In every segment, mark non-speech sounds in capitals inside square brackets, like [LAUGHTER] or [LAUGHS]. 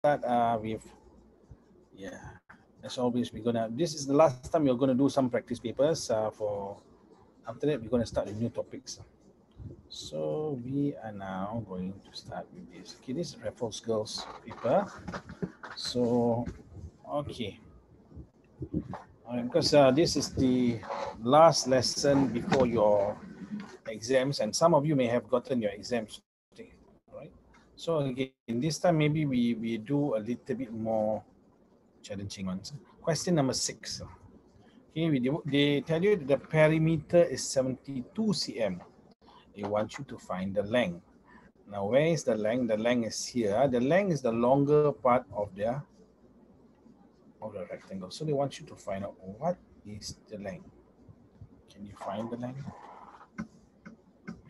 start uh, with, yeah, as always, we're gonna, this is the last time we're gonna do some practice papers uh, for, after that, we're gonna start with new topics. So we are now going to start with this. Okay, this is Raffles Girls paper. So, okay. All right, because uh, this is the last lesson before your exams, and some of you may have gotten your exams. So again, this time maybe we we do a little bit more challenging ones. Question number six. Okay, we they tell you the perimeter is 72 cm they want you to find the length. Now, where is the length? The length is here. The length is the longer part of their of the rectangle. So they want you to find out what is the length. Can you find the length?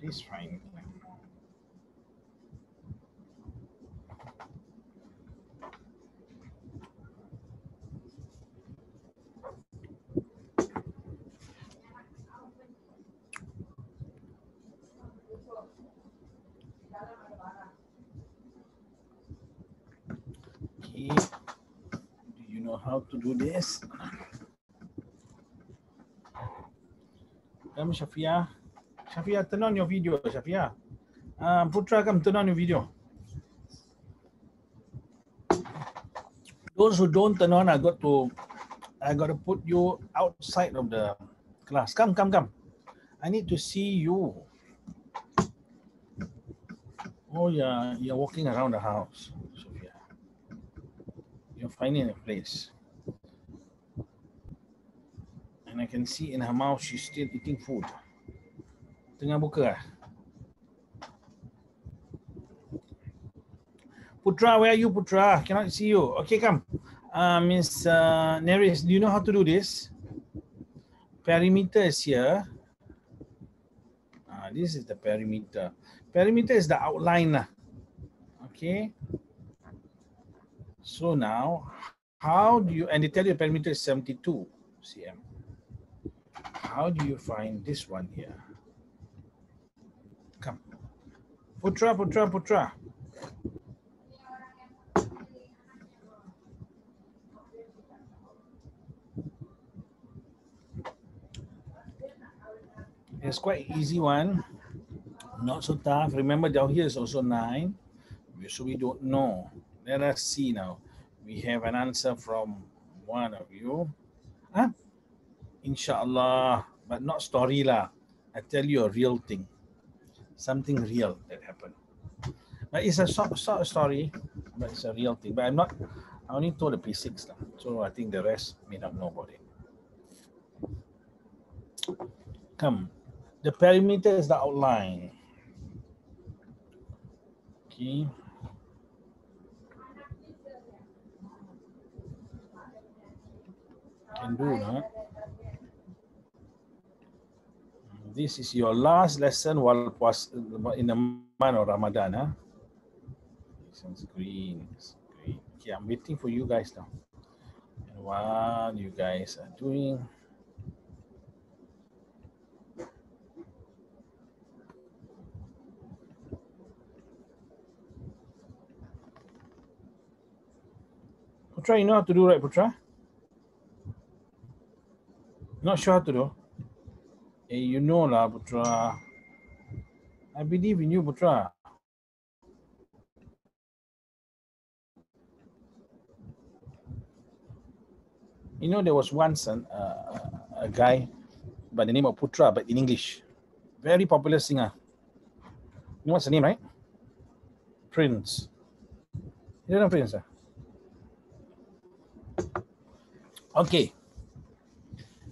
Please find the length. Okay. Do you know how to do this? Come, Shafia. Shafia, turn on your video, Shafia. Uh, Putra, come turn on your video. Those who don't turn on, I got to, I got to put you outside of the class. Come, come, come. I need to see you. Oh yeah, you're walking around the house. You're finding a place. And I can see in her mouth she's still eating food. Tengah buka? Putra, where are you, Putra? Cannot see you. Okay, come. Uh, Miss uh, Neris, do you know how to do this? Perimeter is here. Uh, this is the perimeter. Perimeter is the outline. Okay. So now, how do you, and they tell you perimeter is 72 cm. How do you find this one here? Come. Putra, Putra, Putra. It's quite easy one. Not so tough. Remember down here is also nine. So we don't know. Let us see now. We have an answer from one of you. Huh? Inshallah. But not story lah. I tell you a real thing. Something real that happened. But it's a short, short story, but it's a real thing. But I'm not, I only told the P6 lah. So I think the rest may not know about it. Come. The perimeter is the outline. Okay. Can do that. This is your last lesson while was in the month of Ramadan. Huh? One's green. It's. Okay, I'm waiting for you guys now. And you guys are doing Putra, you know how to do, right, Putra? Not sure how to do. Hey, you know lah, Putra. I believe in you, Putra. You know, there was once an, uh, a guy by the name of Putra, but in English. Very popular singer. You know what's the name, right? Prince. You know Prince? ah? Okay.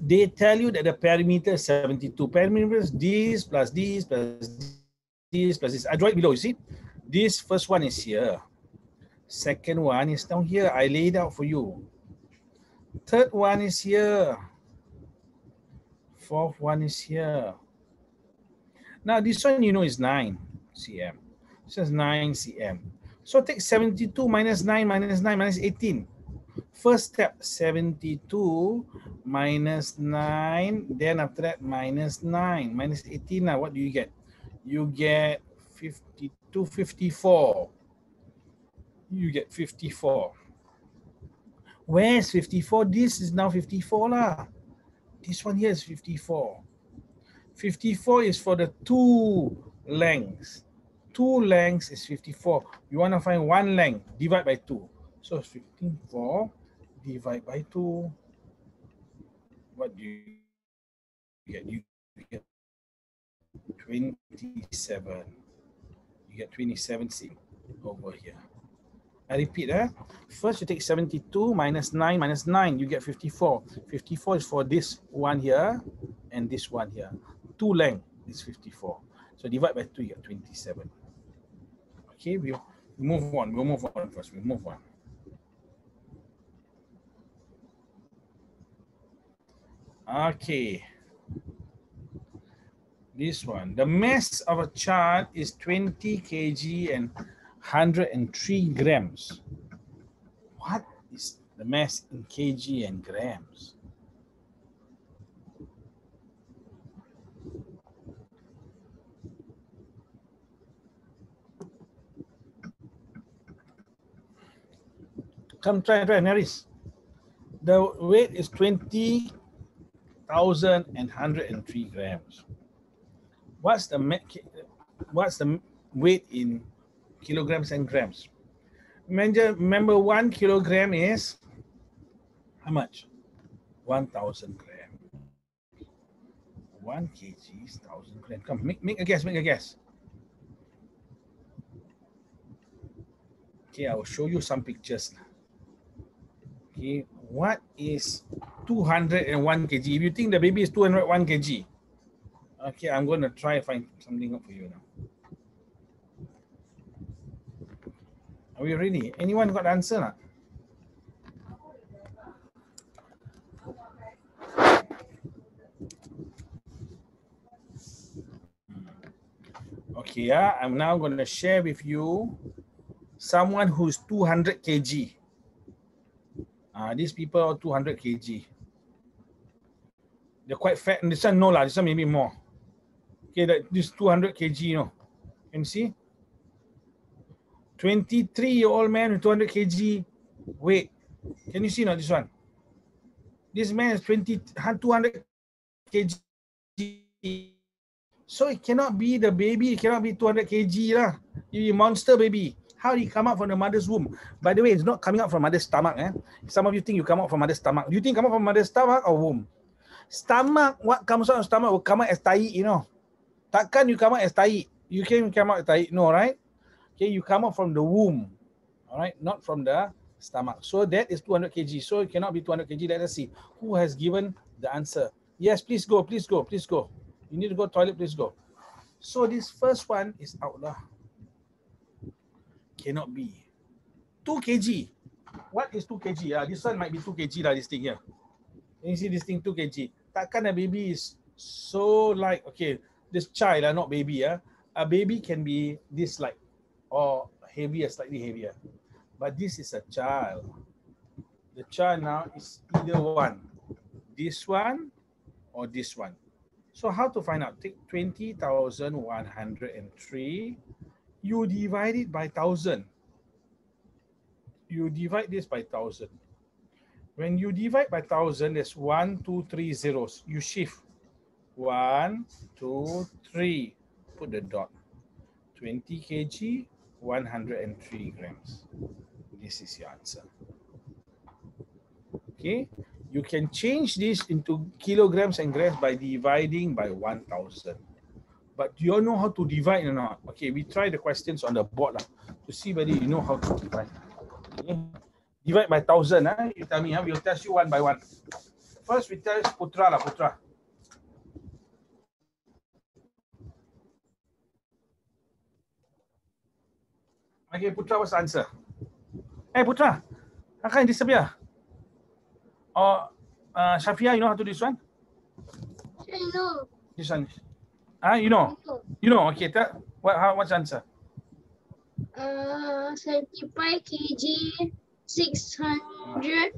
They tell you that the perimeter is 72. Perimeter is this plus this plus this plus this. I draw it below, you see? This first one is here. Second one is down here. I laid out for you. Third one is here. Fourth one is here. Now this one you know is 9 cm. Is 9 cm. So take 72 minus 9 minus 9 minus 18. First step 72 minus 9. Then after that minus 9 minus 18. Now what do you get? You get 52, 54. you get 54. Where's 54? This is now 54 lah. This one here is 54. 54 is for the two lengths. Two lengths is 54. You want to find one length, divide by two. So 54 divided by two. What do you get? You get 27. You get 27 C over here. I repeat, eh? first you take 72 minus 9 minus 9, you get 54. 54 is for this one here and this one here. Two length is 54. So divide by 2, you get 27. Okay, we'll move on. We'll move on first. We'll move on. Okay. This one. The mass of a child is 20 kg and 103 grams. What is the mass in kg and grams? Come try, try, Naris. The weight is 20,103 grams. What's the what's the weight in kilograms and grams. Remember, one kilogram is how much? 1,000 gram. One kg is 1,000 gram. Come, make, make a guess, make a guess. Okay, I will show you some pictures. Okay, what is 201 kg? If you think the baby is 201 kg, okay, I'm going to try find something up for you now. Are we ready? Anyone got answer not? Okay, yeah, I'm now going to share with you someone who's 200 kg. Uh, these people are 200 kg. They're quite fat. And this one, no, lah, this one maybe more. Okay, that this 200 kg, you know. Can you see? 23 year old man with 200 kg weight. Can you see now this one? This man is 20, 200 kg. So it cannot be the baby, it cannot be 200 kg lah. You monster baby. How did he come out from the mother's womb? By the way, it's not coming out from mother's stomach. Eh? Some of you think you come out from mother's stomach. Do you think come out from mother's stomach or womb? Stomach, what comes out of stomach will come out as tahi, you know. Takkan you come out as tahi. You can come out as tahi, no, right? Okay, you come out from the womb, all right, not from the stomach. So that is 200 kg. So it cannot be 200 kg. Let us see who has given the answer. Yes, please go, please go, please go. You need to go toilet, please go. So this first one is out lah. Cannot be. 2 kg. What is 2 kg? Ah, this one might be 2 kg lah, this thing here. You see this thing 2 kg? Takkan a baby is so like, okay, this child, ah, not baby. Ah. A baby can be this like or heavier, slightly heavier. But this is a child. The child now is either one, this one or this one. So how to find out? Take 20,103. You divide it by 1,000. You divide this by 1,000. When you divide by 1,000, there's one, two, three zeros. You shift. One, two, three. Put the dot. 20 kg 103 grams. This is your answer. Okay, you can change this into kilograms and grams by dividing by 1000. But do you all know how to divide or not? Okay, we try the questions on the board lah, to see whether you know how to divide. Okay. Divide by 1000, eh? you tell me, huh? we'll test you one by one. First, we test Putra lah, Putra. Okay, Putra, what's the answer? Hey, Putra, how can you disappear? Or uh, Shafia, you know how to do this one? I know. This one. Ah, you know? You know, okay. Tell, what, how, what's the answer? Uh, 75 kg, 600.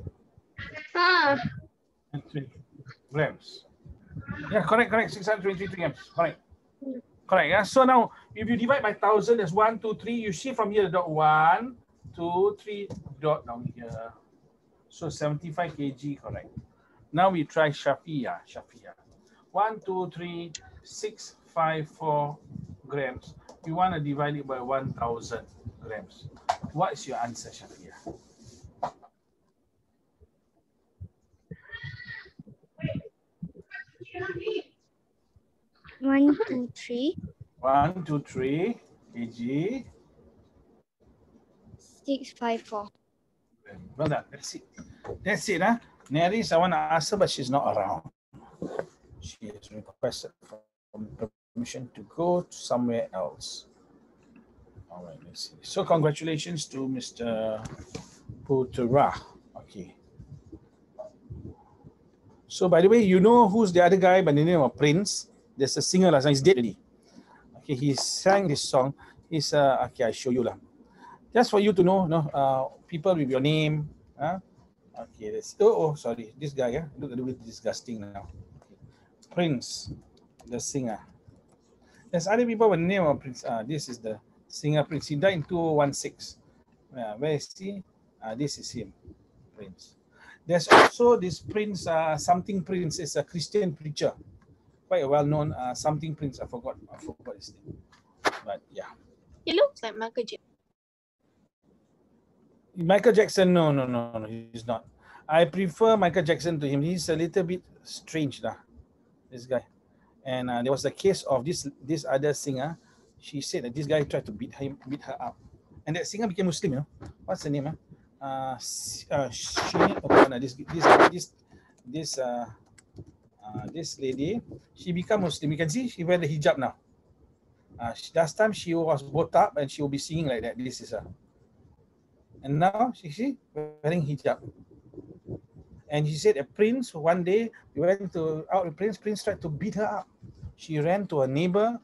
Ah. Grams. Yeah, correct, correct. 623 grams. Correct. Correct. Yeah. So now, if you divide by thousand, there's one, two, three. You see from here the dot one, two, three dot down here. So 75 kg, correct. Now we try Shafia, Shafia. One, two, three, six, five, four grams. You want to divide it by 1,000 grams. What is your answer, Shafia? One, two, three, One, two, three kg. six, five, four. Well done. That's it. That's it. Huh? Neris, I want to ask her, but she's not around. She has requested permission to go to somewhere else. All right, let's see. So congratulations to Mr. Putra. Okay. So by the way, you know who's the other guy by the name of Prince? There's a singer last. He's dead already. Okay, he sang this song. He's uh okay, I show you lah. Just for you to know, no, uh, people with your name. Huh? Okay, let's. Oh, oh, sorry, this guy. Yeah, look a little bit disgusting now. Prince, the singer. There's other people with the name of Prince. Uh, this is the singer Prince. He died in 2016. Yeah, where is he? Uh, this is him, Prince. There's also this Prince, uh, something Prince is a Christian preacher, quite a well-known uh, something Prince. I forgot, I forgot his name. But yeah, He looks like Michael Jackson. Michael Jackson. No, no, no, no, he's not. I prefer Michael Jackson to him. He's a little bit strange, lah. This guy, and uh, there was a case of this this other singer. She said that this guy tried to beat him, beat her up, and that singer became Muslim. You know, what's the name? Huh? Uh, S- uh, Shini, oh, no, this this this this uh, uh, this lady. She become Muslim. You can see she wear the hijab now. Uh, she, last time she was brought up and she will be singing like that. This is her. And now she see wearing hijab. And she said a prince one day we went to out the prince, prince tried to beat her up. She ran to a neighbor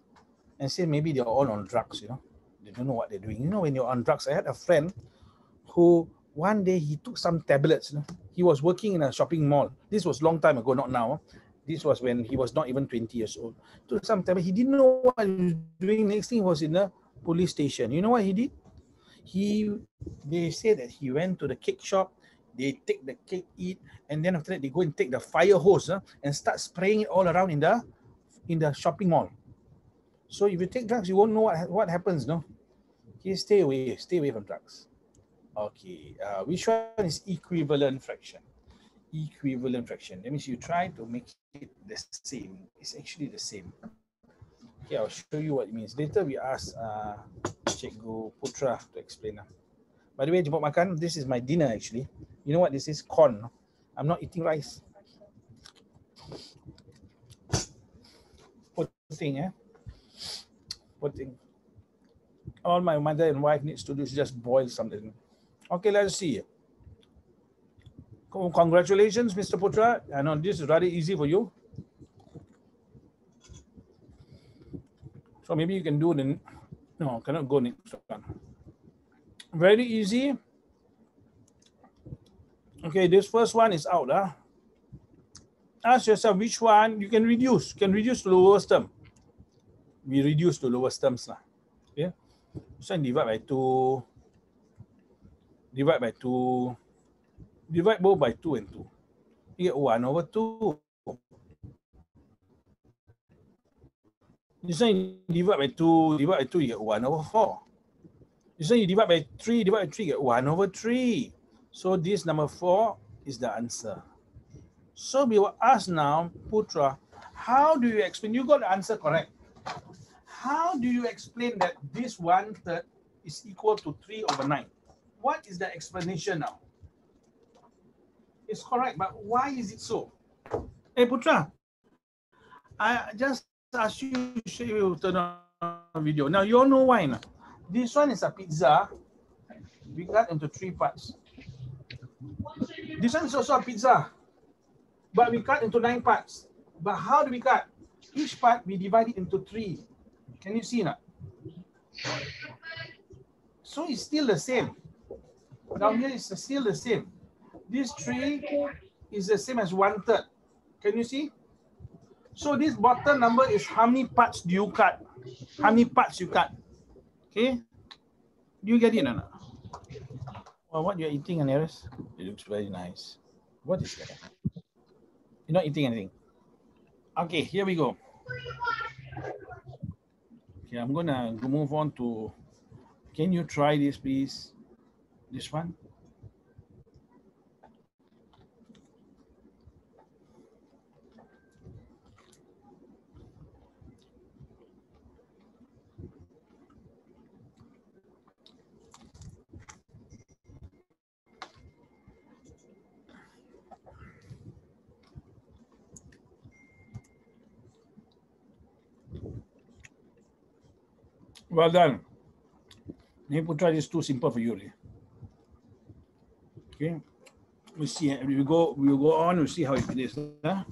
and said maybe they're all on drugs, you know. They don't know what they're doing. You know, when you're on drugs, I had a friend who one day he took some tablets. You know? He was working in a shopping mall. This was long time ago, not now. This was when he was not even 20 years old. Took some tablet. He didn't know what he was doing. Next thing he was in a police station. You know what he did? He they say that he went to the cake shop, they take the cake, eat, and then after that they go and take the fire hose uh, and start spraying it all around in the in the shopping mall. So if you take drugs, you won't know what what happens, no? Okay, stay away, stay away from drugs. Okay, uh, which one is equivalent fraction? Equivalent fraction. That means you try to make it the same. It's actually the same. Okay, I'll show you what it means. Later we ask uh, Cikgu Putra to explain. lah. By the way, jemput makan, this is my dinner actually. You know what this is? Corn. I'm not eating rice. Poor thing, eh? Poor thing. All my mother and wife needs to do is just boil something. Okay, let's see. Congratulations, Mr. Putra. I know this is very easy for you. So maybe you can do the, no, cannot go next one. Very easy. Okay, this first one is out. Huh? Ask yourself which one you can reduce. Can reduce to lowest term. We reduce to lowest terms. Lah. Okay. So divide by two. Divide by two. Divide both by two and two. You get one over two. This one divide by two, divide by two, you get one over four. This you divide by three, divide by three, get one over three. So this number four is the answer. So we will ask now, Putra, how do you explain? You got the answer correct. How do you explain that this one third is equal to three over nine? What is the explanation now? It's correct, but why is it so? Hey Putra, I just asked you to turn on video. Now you all know why now. This one is a pizza. We cut into three parts. This one is also a pizza, but we cut into nine parts. But how do we cut? Each part we divide it into three. Can you see now? So it's still the same. Down here is still the same. This three is the same as one third. Can you see? So this bottom number is how many parts do you cut? How many parts you cut? Okay. Do you get it or not? what you're eating, Aneris? It looks very nice. What is that? You're not eating anything. Okay, here we go. Okay, I'm gonna move on to. Can you try this, please? This one. Well done. People try this too simple for you. Really. Okay. We see we go we go on, we see how it is. Huh?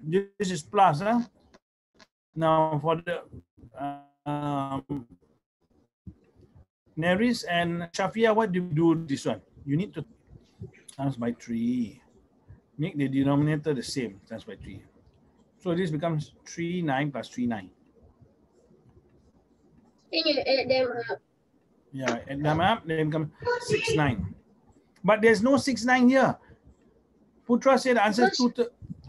This is plus, huh? Now for the um, Neris and Shafia, what do you do this one? You need to times by three. Make the denominator the same, times by three. So this becomes 3, 9 plus 3, 9 and you add them up. Yeah, add them up, then come six nine. But there's no six nine here. Putra said answer two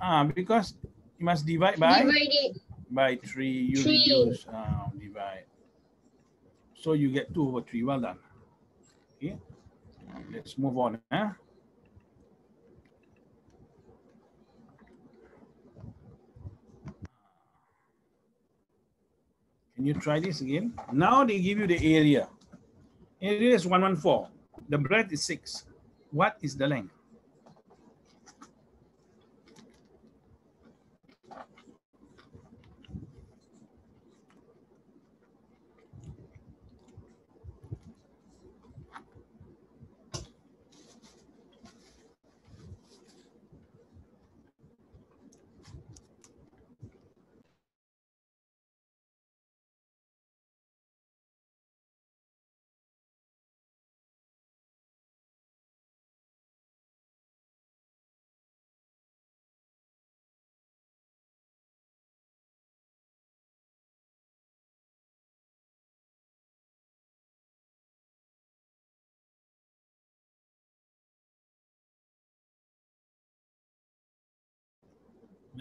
Ah, because you must divide by divide by three. You three. reduce uh, divide. So you get two over three. Well done. Okay. Let's move on. Huh? Can you try this again? Now they give you the area. Area is 114. The breadth is 6. What is the length?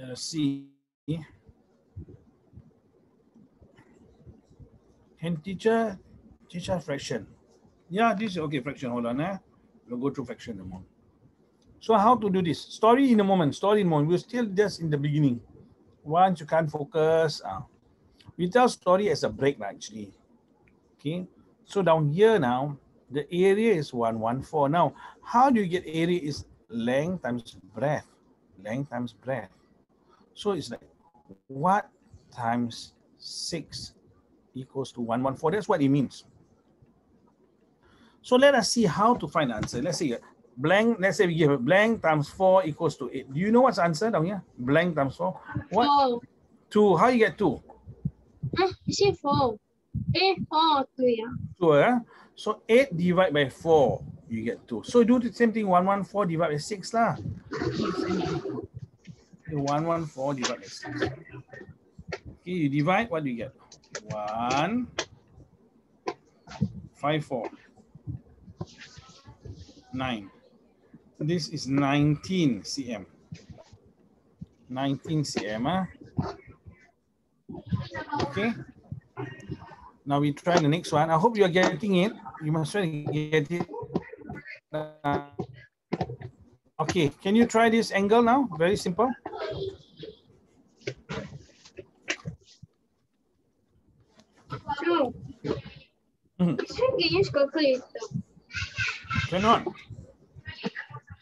Us see. Can teacher teacher fraction? Yeah, this is okay. Fraction. Hold on, eh? We'll go through fraction in a moment. So how to do this? Story in a moment. Story in a moment. We're still just in the beginning. Once you can't focus, uh, we tell story as a break actually. Okay. So down here now, the area is 114. Now, how do you get area is length times breadth. Length times breadth. So it's like what times 6 equals to 114. That's what it means. So let us see how to find the answer. Let's see. Blank, let's say we give a blank times 4 equals to 8. Do you know what's answer down here? Blank times 4. What? Four. 2. How you get 2? Huh? You say four. Eh, four, two, yeah. 2. Eh? So 8 divided by 4, you get 2. So do the same thing. 114 divided by 6 lah. 114 divided by 6. Okay, you divide, what do you get? 1, 5, 4, 9. This is 19 cm. 19 cm. ah. Okay. Now we try the next one. I hope you are getting it. You must try to get it. Uh, okay, can you try this angle now? Very simple. So, one can use calculator. Cannot.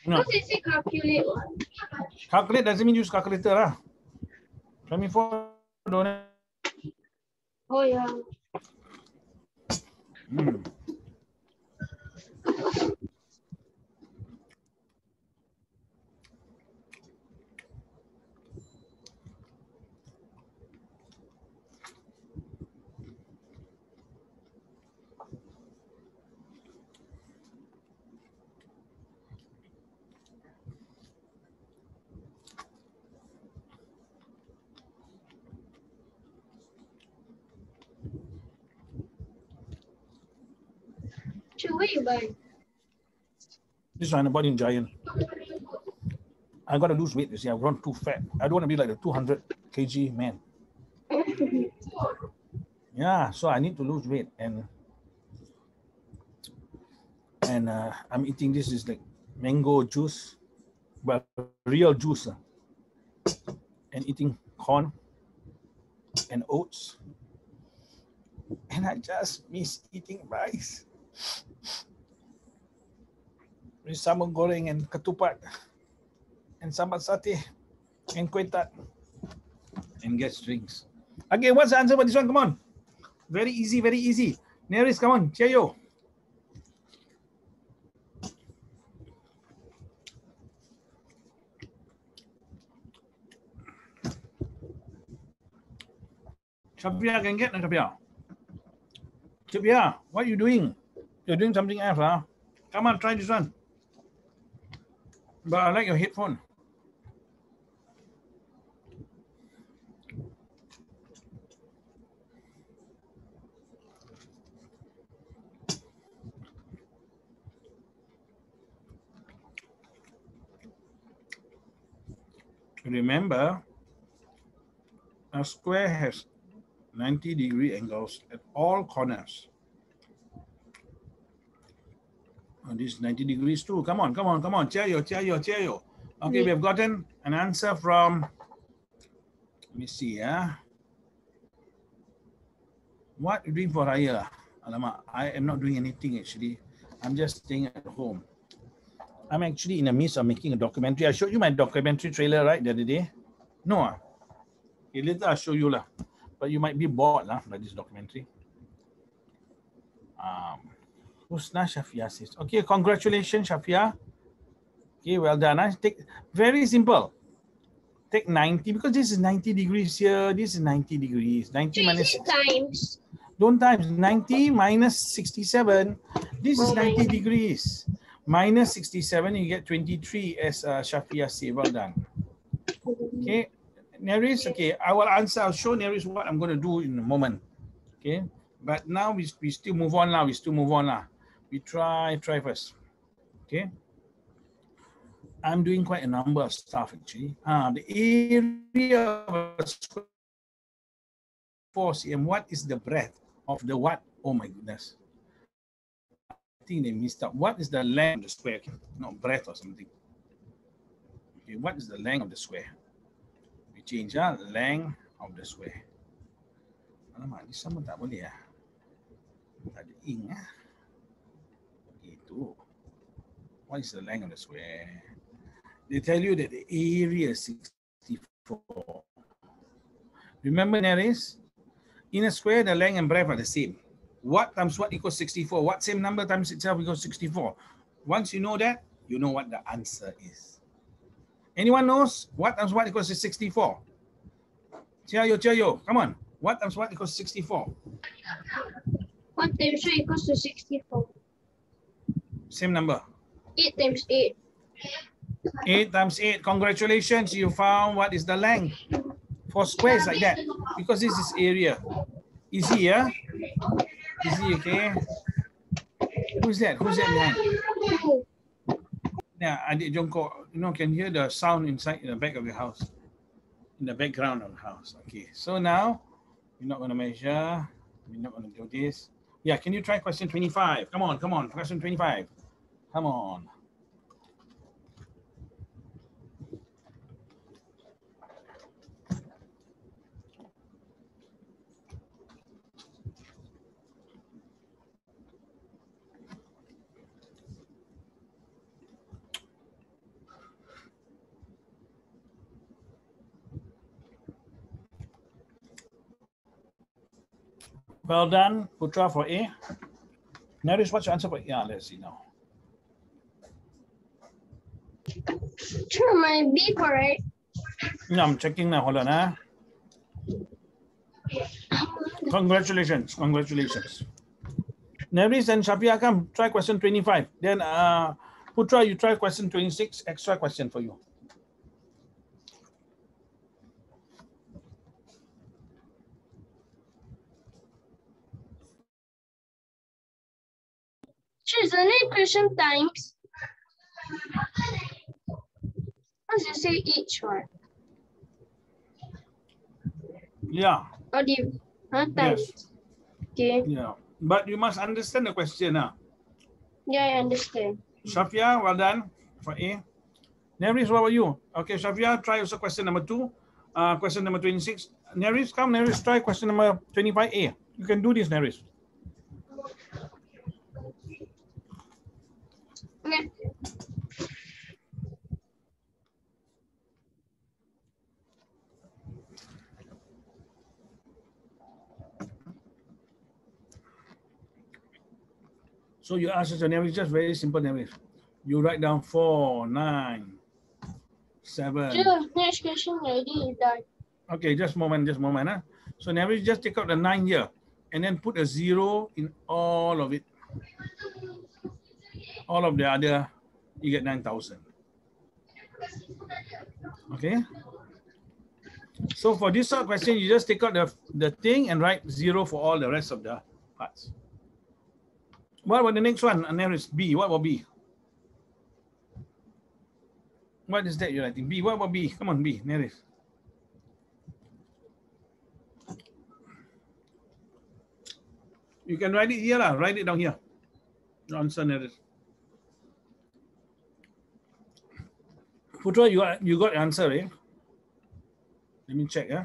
No. Because it say calculate one. Calculate doesn't mean use calculator lah. 24 don't Oh, yeah. Hmm. Buy? This one I bought in Giant. I got to lose weight. You see, I've grown too fat. I don't want to be like a 200 kg man. Yeah, so I need to lose weight and and uh, I'm eating this is like mango juice, but real juice, uh, and eating corn and oats. And I just miss eating rice with sambal goreng and ketupat and sambal satay and kueh tat and get drinks. Okay, what's the answer for this one? Come on. Very easy, very easy. Neris, come on, Chayo. Shabia can get Shabia. Shabia, what are you doing? You're doing something else, huh? Come on, try this one. But I like your headphone. Remember, a square has 90 degree angles at all corners. And this is 90 degrees too. Come on, come on, come on. Cheerio, cheerio, cheerio. Okay, we have gotten an answer from, let me see, yeah. What do you doing for Raya? Alamak, I am not doing anything actually. I'm just staying at home. I'm actually in the midst of making a documentary. I showed you my documentary trailer, right, the other day? No. ah? Okay, later I'll show you lah. But you might be bored lah by this documentary. Um, Husna Shafia says, okay, congratulations, Shafia. Okay, well done. I take very simple. Take 90 because this is 90 degrees here. This is 90 degrees. 90 minus Three times. don't times 90 minus 67. This is Oh 90 degrees. Minus 67, you get 23 as uh, Shafia say. Well done. Okay. Neris, okay, I will answer. I'll show Neris what I'm going to do in a moment. Okay. But now we, we still move on now. We still move on now. We try, try first. Okay. I'm doing quite a number of stuff actually. Ah, the area of a square 4 cm. What is the breadth of the what? Oh my goodness. I think they missed out. What is the length of the square? Okay, Not breadth or something. Okay, what is the length of the square? We change ah, length of the square. Alamak, ni sama tak boleh ah. Tak ada ink ah. What is the length of the square? They tell you that the area is 64. Remember, Neris? In a square, the length and breadth are the same. What times what equals 64? What same number times itself equals 64? Once you know that, you know what the answer is. Anyone knows what times what equals to 64? Chiayo, Chiayo, come on. What times what equals 64? One times three equals to 64. Same number. Eight times eight. 8 times 8. Congratulations, you found what is the length for squares like that. Because this is area. Easy, yeah? Easy, okay? Who's that? Who's that behind? Yeah, Adik Jongkok, you know, can hear the sound inside in the back of the house. In the background of the house. Okay, so now we're not going to measure. We're not going to do this. Yeah, can you try question 25? Come on, come on, question 25. Come on. Well done, Putra for A. Notice what's your answer for Yeah, let's see now. Sure, my B correct. No, I'm checking now. Hold on, huh? Congratulations, congratulations. Neris and Shafia, come try question 25. Then uh Putra, you try question 26, extra question for you. Sure, isn't question times? As you say each one. Yeah, Or do you, huh, times? Okay. yeah. But you must understand the question now. Yeah, I understand. Shafia, well done for A. Neris, what about you? Okay, Shafia, try also question number two. Uh, question number 26. Neris, come, Neris, try question number 25A. You can do this, Neris. Okay. So you ask us a Neris, just very simple Neris. You write down four, nine, seven. Sure, next question already done. Okay, just moment, just moment. Huh? So Neris, just take out the nine here and then put a zero in all of it. All of the other, you get 9,000. Okay. So for this sort of question, you just take out the, the thing and write zero for all the rest of the parts. What about the next one? And there is B. What about B? What is that you're writing? B. What about B? Come on, B. There is. You can write it here, lah. write it down here. The answer there is. Putra, you got, you got answer, eh? Let me check, yeah.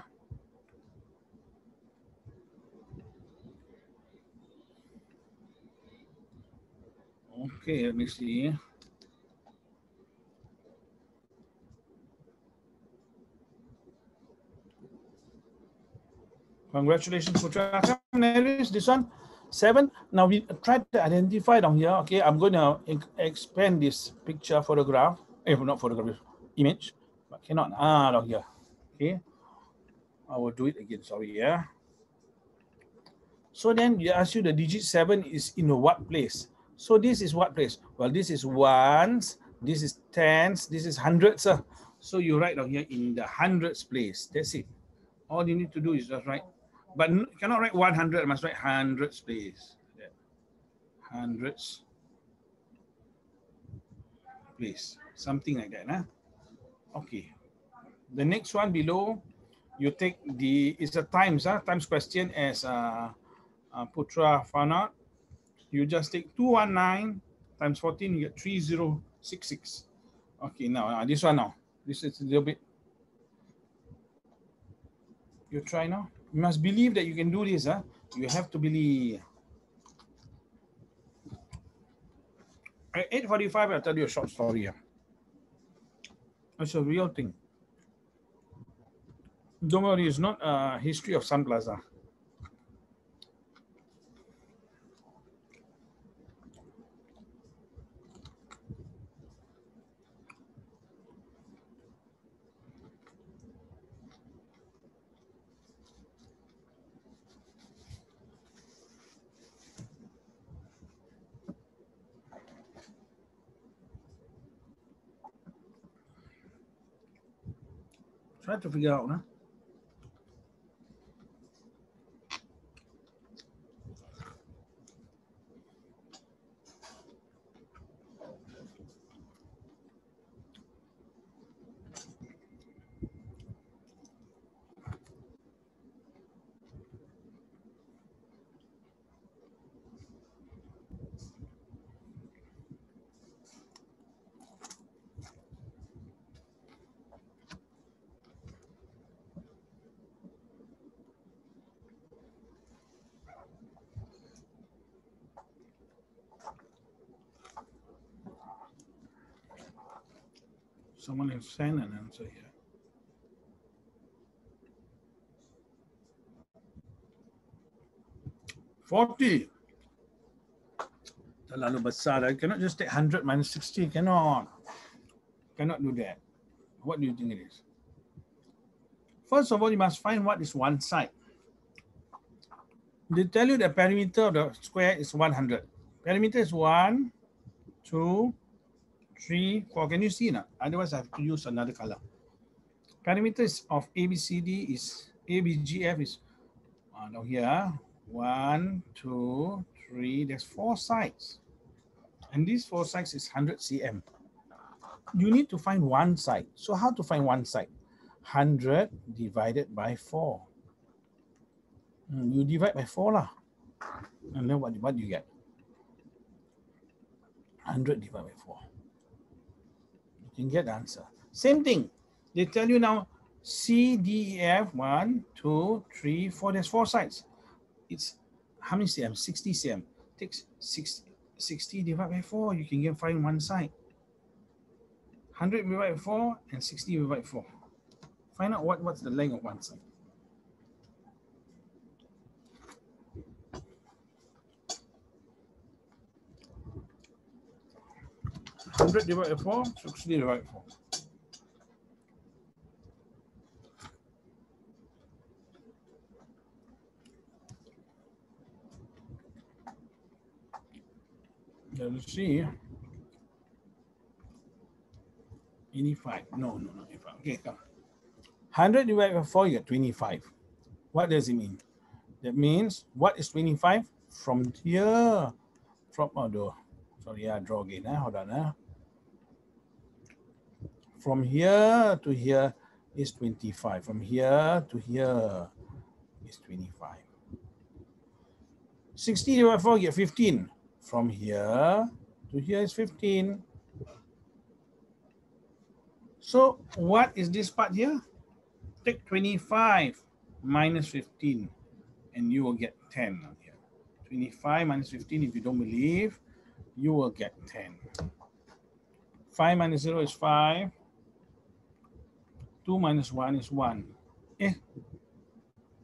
Okay, let me see. Congratulations, Putra. Come, Neris, this one, seven. Now we tried to identify down here. Okay, I'm going to expand this picture photograph. If not photograph, image, but cannot. Ah, down here. Okay, I will do it again. Sorry, yeah. So then you ask you the digit seven is in what place? So this is what place? Well, this is ones, this is tens, this is hundreds. Uh. So you write down here in the hundreds place. That's it. All you need to do is just write. But cannot write 100, must write hundreds place. Yeah. Hundreds place. Something like that. Huh? Okay. The next one below, you take the, it's a times, huh? times question as uh, uh, Putra found out you just take 219 times 14, you get 3066. Okay, now uh, this one now. This is a little bit. You try now. You must believe that you can do this. Huh? You have to believe. At 8.45, I'll tell you a short story. Here. It's a real thing. Don't worry, it's not a history of Sun Plaza. นะ traffic ရအောင်နော် Someone has sent an answer here. Forty. Terlalu besar. I cannot just take hundred minus sixty. Cannot. Cannot do that. What do you think it is? First of all, you must find what is one side. They tell you the perimeter of the square is 100. Perimeter is 1, 2, three, four. Can you see now? Otherwise, I have to use another color. Perimeters of ABCD is ABGF is uh, down here. One, two, three. There's four sides. And these four sides is 100 cm. You need to find one side. So how to find one side? 100 divided by 4. Hmm, You divide by 4 lah. And then what, what do you get? 100 divided by 4. Can get answer. Same thing. They tell you now C, D, E, F, 1, 2, 3, 4. There's four sides. It's how many cm? 60 cm. Takes 60, 60 divided by 4. You can get find one side. 100 divided by 4 and 60 divided by 4. Find out what, what's the length of one side. Hundred divided by four, sixty divided by four. Let's see. 85. No, no, no. 85. Okay, come. 100 divided by 4, you get 25. What does it mean? That means, what is 25? From here. From, oh, do, sorry, I draw again. Eh? Hold on. Eh? From here to here is 25. From here to here is 25. 60 divided by 4, get 15. From here to here is 15. So what is this part here? Take 25 minus 15 and you will get 10 on here. 25 minus 15, if you don't believe, you will get 10. 5 minus 0 is 5. 2 minus 1 is 1. Eh,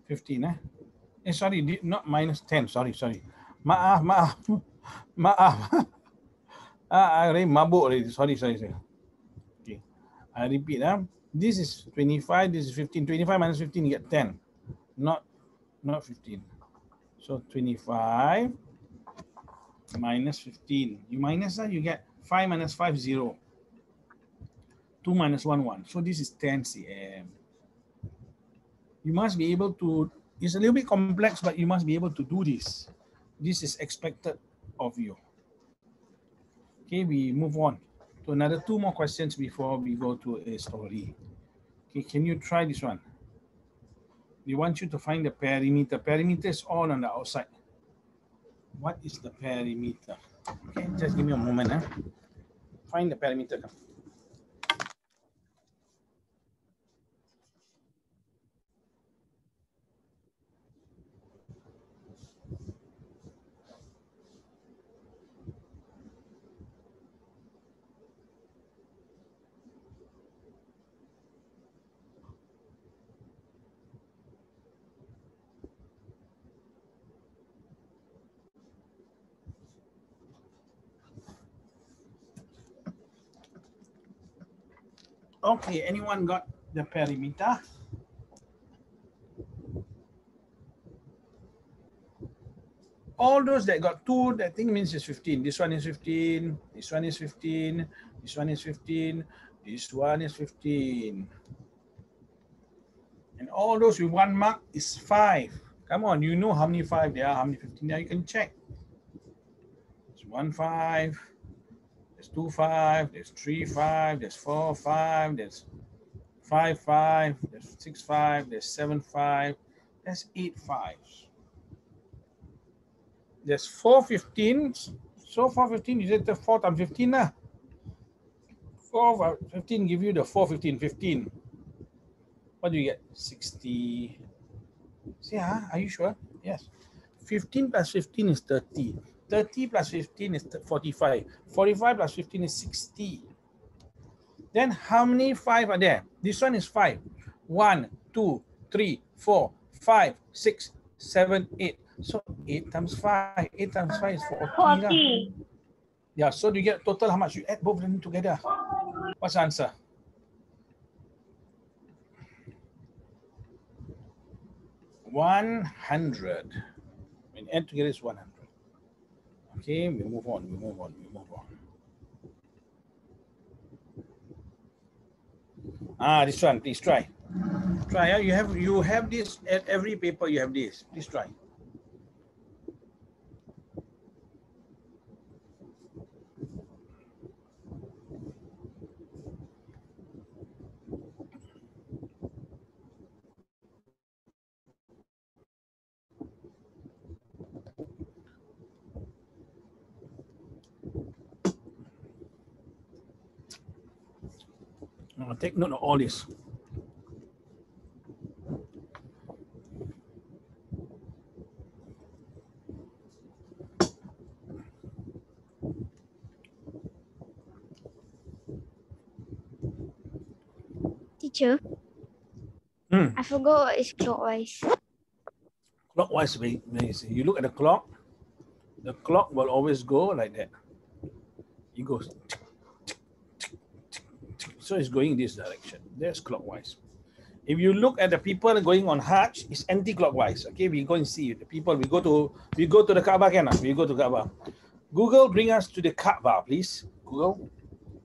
15 eh? Eh, sorry, not minus 10, sorry, sorry. Maaf, maaf. [LAUGHS] Maaf. [LAUGHS] ah, I already mabuk already. Sorry, sorry, sorry. Okay. I repeat. Ah, This is 25, this is 15. 25 minus 15, you get 10. Not, not 15. So 25 minus 15. You minus that, you get 5 minus 5, 0. 2 minus 1, 1. So this is 10 cm. You must be able to, it's a little bit complex, but you must be able to do this. This is expected of you. Okay, we move on to another two more questions before we go to a story. Okay, can you try this one? We want you to find the perimeter. Perimeter is all on the outside. What is the perimeter? Okay, just give me a moment. Find the perimeter. Okay, anyone got the perimeter? All those that got two, that thing means it's 15. This one is 15, this one is 15, this one is 15, this one is 15. And all those with one mark is five. Come on, you know how many five there are, how many 15 there, you can check. It's one five, there's two five, there's three five, there's four five, there's five five, there's six five, there's seven five, there's eight fives. There's four 15s. So four 15, you said the four times 15 lah. Four over 15 give you the four 15, 15. What do you get? 60. See, ah, are you sure? Yes. 15 plus 15 is 30. 30 plus 15 is 45. 45 plus 15 is 60. Then how many five are there? This one is five. One, two, three, four, five, six, seven, eight. So eight times five. Eight times five is 40. lah. 40. Yeah, so do you get total how much? You add both of them together. What's the answer? One hundred. When add together is one hundred. Okay, we move on, we move on, we move on. Ah, this one, please try. Try. You have you have this at every paper. You have this. Please try. Uh, take note of all this. Teacher, Hmm. I forgot what is clockwise. Clockwise, ways. You look at the clock, the clock will always go like that. It goes. So it's going this direction. That's clockwise. If you look at the people going on Hajj, it's anti-clockwise. Okay, we go and see the people. We go to we go to the Kaaba, can We go to Kaaba. Google, bring us to the Kaaba, please. Google,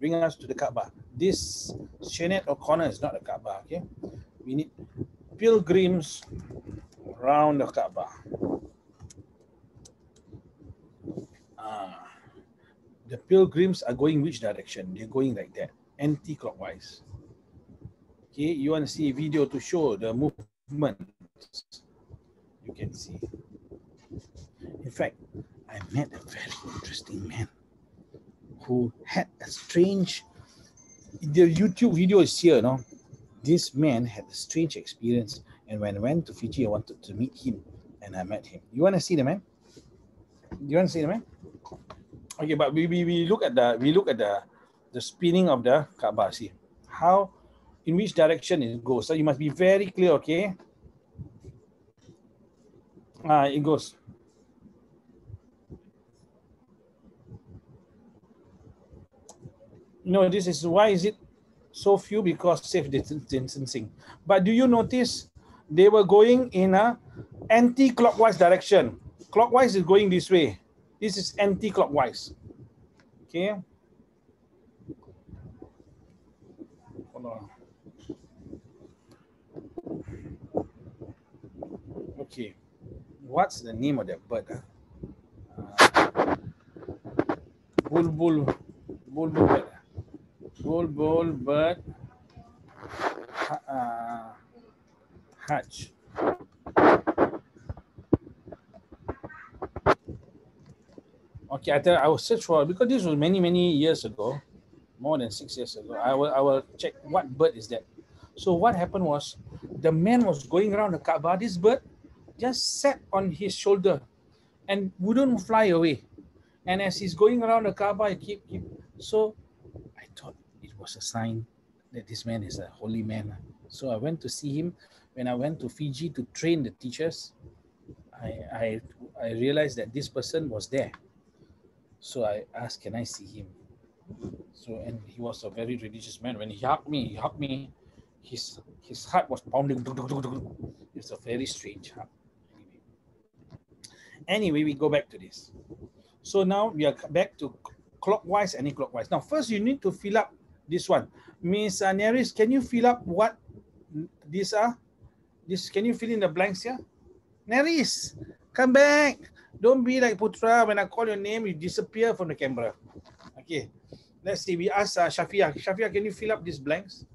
bring us to the Kaaba. This Shanet O'Connor is not the Kaaba. Okay, we need pilgrims around the Kaaba. Ah, the pilgrims are going which direction? They're going like that, anti-clockwise. Okay, you want to see a video to show the movement? You can see. In fact, I met a very interesting man who had a strange. The YouTube video is here, no? This man had a strange experience, and when I went to Fiji, I wanted to meet him, and I met him. You want to see the man? You want to see the man? Okay, but we, we, we look at the we look at the the spinning of the Kaaba. See how in which direction it goes. So you must be very clear, okay? Ah, it goes. No, this is why is it so few because safe distancing. But do you notice they were going in a anti-clockwise direction? Clockwise is going this way. This is anti-clockwise. Okay. Okay. What's the name of that bird? ah? Uh, bulbul, bulbul bird. Bulbul bird. Uh, hatch. Okay, I tell I will search for because this was many many years ago, more than six years ago. I will I will check what bird is that. So what happened was the man was going around the Kaaba. This bird just sat on his shoulder and wouldn't fly away. And as he's going around the Kaaba, he keep keep. So I thought it was a sign that this man is a holy man. So I went to see him. When I went to Fiji to train the teachers, I I, I realized that this person was there. So I asked, can I see him? So and he was a very religious man. When he hugged me, he hugged me. His his heart was pounding. It's a very strange hug. Anyway, we go back to this. So now we are back to clockwise and clockwise. Now, first you need to fill up this one. Miss uh, Neris, can you fill up what these are? This can you fill in the blanks here? Neris, come back. Don't be like Putra. When I call your name, you disappear from the camera. Okay. Let's see. We ask uh, Shafia. Shafia, can you fill up these blanks?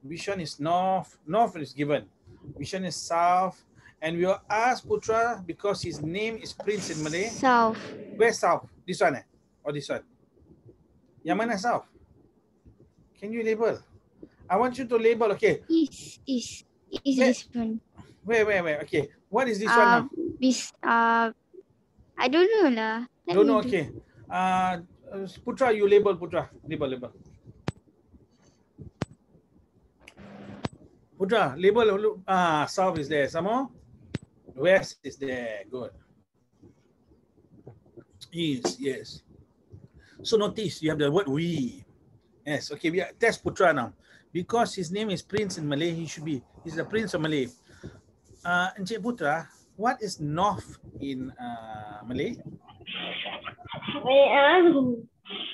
One is north? North is given. One is south? And we will ask Putra because his name is Prince in Malay. South. Where's south? This one eh? Or this one? Yang mana south? Can you label? I want you to label. Okay. East. East. East Where- this one. Where, where, where? Okay. What is this one Uh, now? this, uh, I don't know lah. Don't know. Okay. Uh, Putra, you label. Putra, label, label. Putra, label. look. Ah, south is there. Some. West is there. Good. East, yes. So notice you have the word we. Yes. Okay. We are test Putra now because his name is Prince in Malay. He should be. He's the Prince of Malay. Uh, Encik Putra, what is north in uh, Malay? Eh, ah.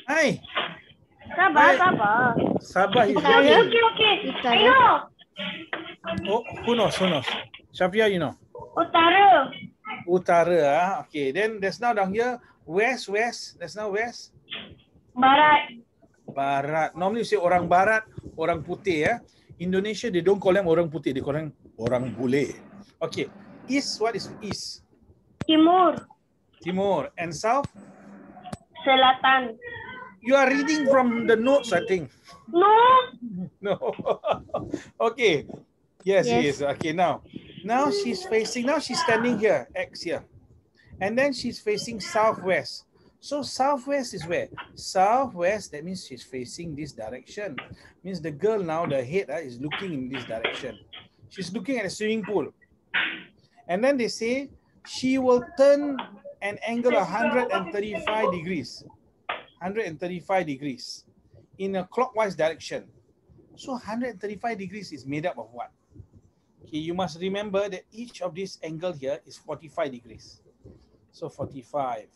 Hi. Sabar, Hey. sabar. Sabah is Okay, Utara. okay, know. Oh, who knows? Who knows? Shafia, you know. Utara. Utara. ah. Okay, then there's now down here west, west. There's now west, Barat. barat. Normally you say orang barat, orang putih. Ya. Indonesia they don't call them orang putih, they call them orang bule. Okay, east. What is east? Timur. Timur and south. Selatan. You are reading from the notes, I think. No. [LAUGHS] No. [LAUGHS] okay. Yes, Yes. yes. Okay, now. Now she's facing, now she's standing here, X here. And then she's facing southwest. So southwest is where? Southwest, that means she's facing this direction. Means the girl now, the head ah, is looking in this direction. She's looking at a swimming pool. And then they say she will turn an angle of 135 degrees. 135 degrees in a clockwise direction. So 135 degrees is made up of what? Okay, you must remember that each of these angle here is 45 degrees. So 45.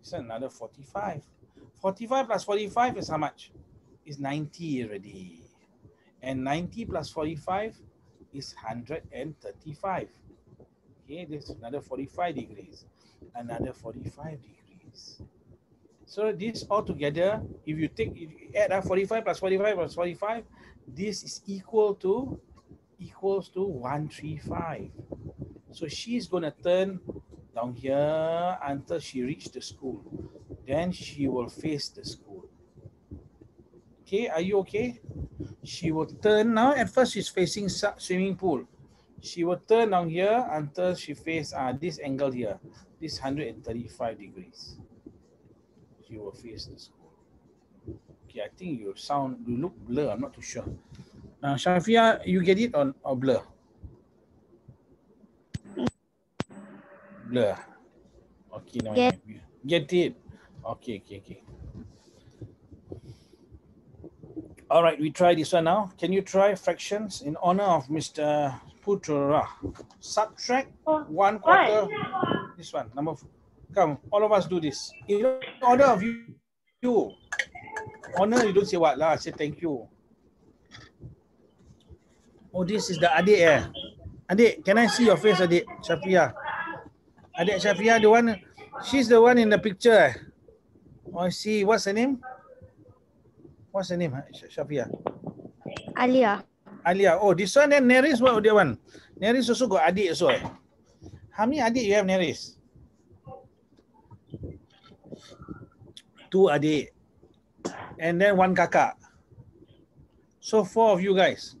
It's another 45. 45 plus 45 is how much? Is 90 already. And 90 plus 45 is 135. Okay, this is another 45 degrees. Another 45 degrees. So this all together, if you take, if you add up 45 plus 45 plus 45, this is equal to, equals to 135. So she's gonna turn down here until she reach the school. Then she will face the school. Okay, are you okay? She will turn now. At first, she's facing swimming pool. She will turn down here until she face uh, this angle here, this 135 degrees. She will face the school. Okay, I think you sound, you look blur. I'm not too sure. Uh, Shafia, you get it on or blur? Blur. Okay, no, Get. get it. Okay, okay, okay. All right, we try this one now. Can you try fractions in honor of Mr. Putra? Subtract one quarter. This one, number. f- Come, all of us do this. In honor of you. you. Honor, you don't say what lah. Say thank you. Oh, this is the adik eh. Adik, can I see your face, adik? Shafia. Adik Shafia, the one, she's the one in the picture. eh? Oh, I see. What's her name? What's her name? Shafia. Alia. Alia. Oh, this one then Neris, what the one? Neris also got adik also. Eh? How many adik you have, Neris? Two adik. And then one kakak. So four of you guys.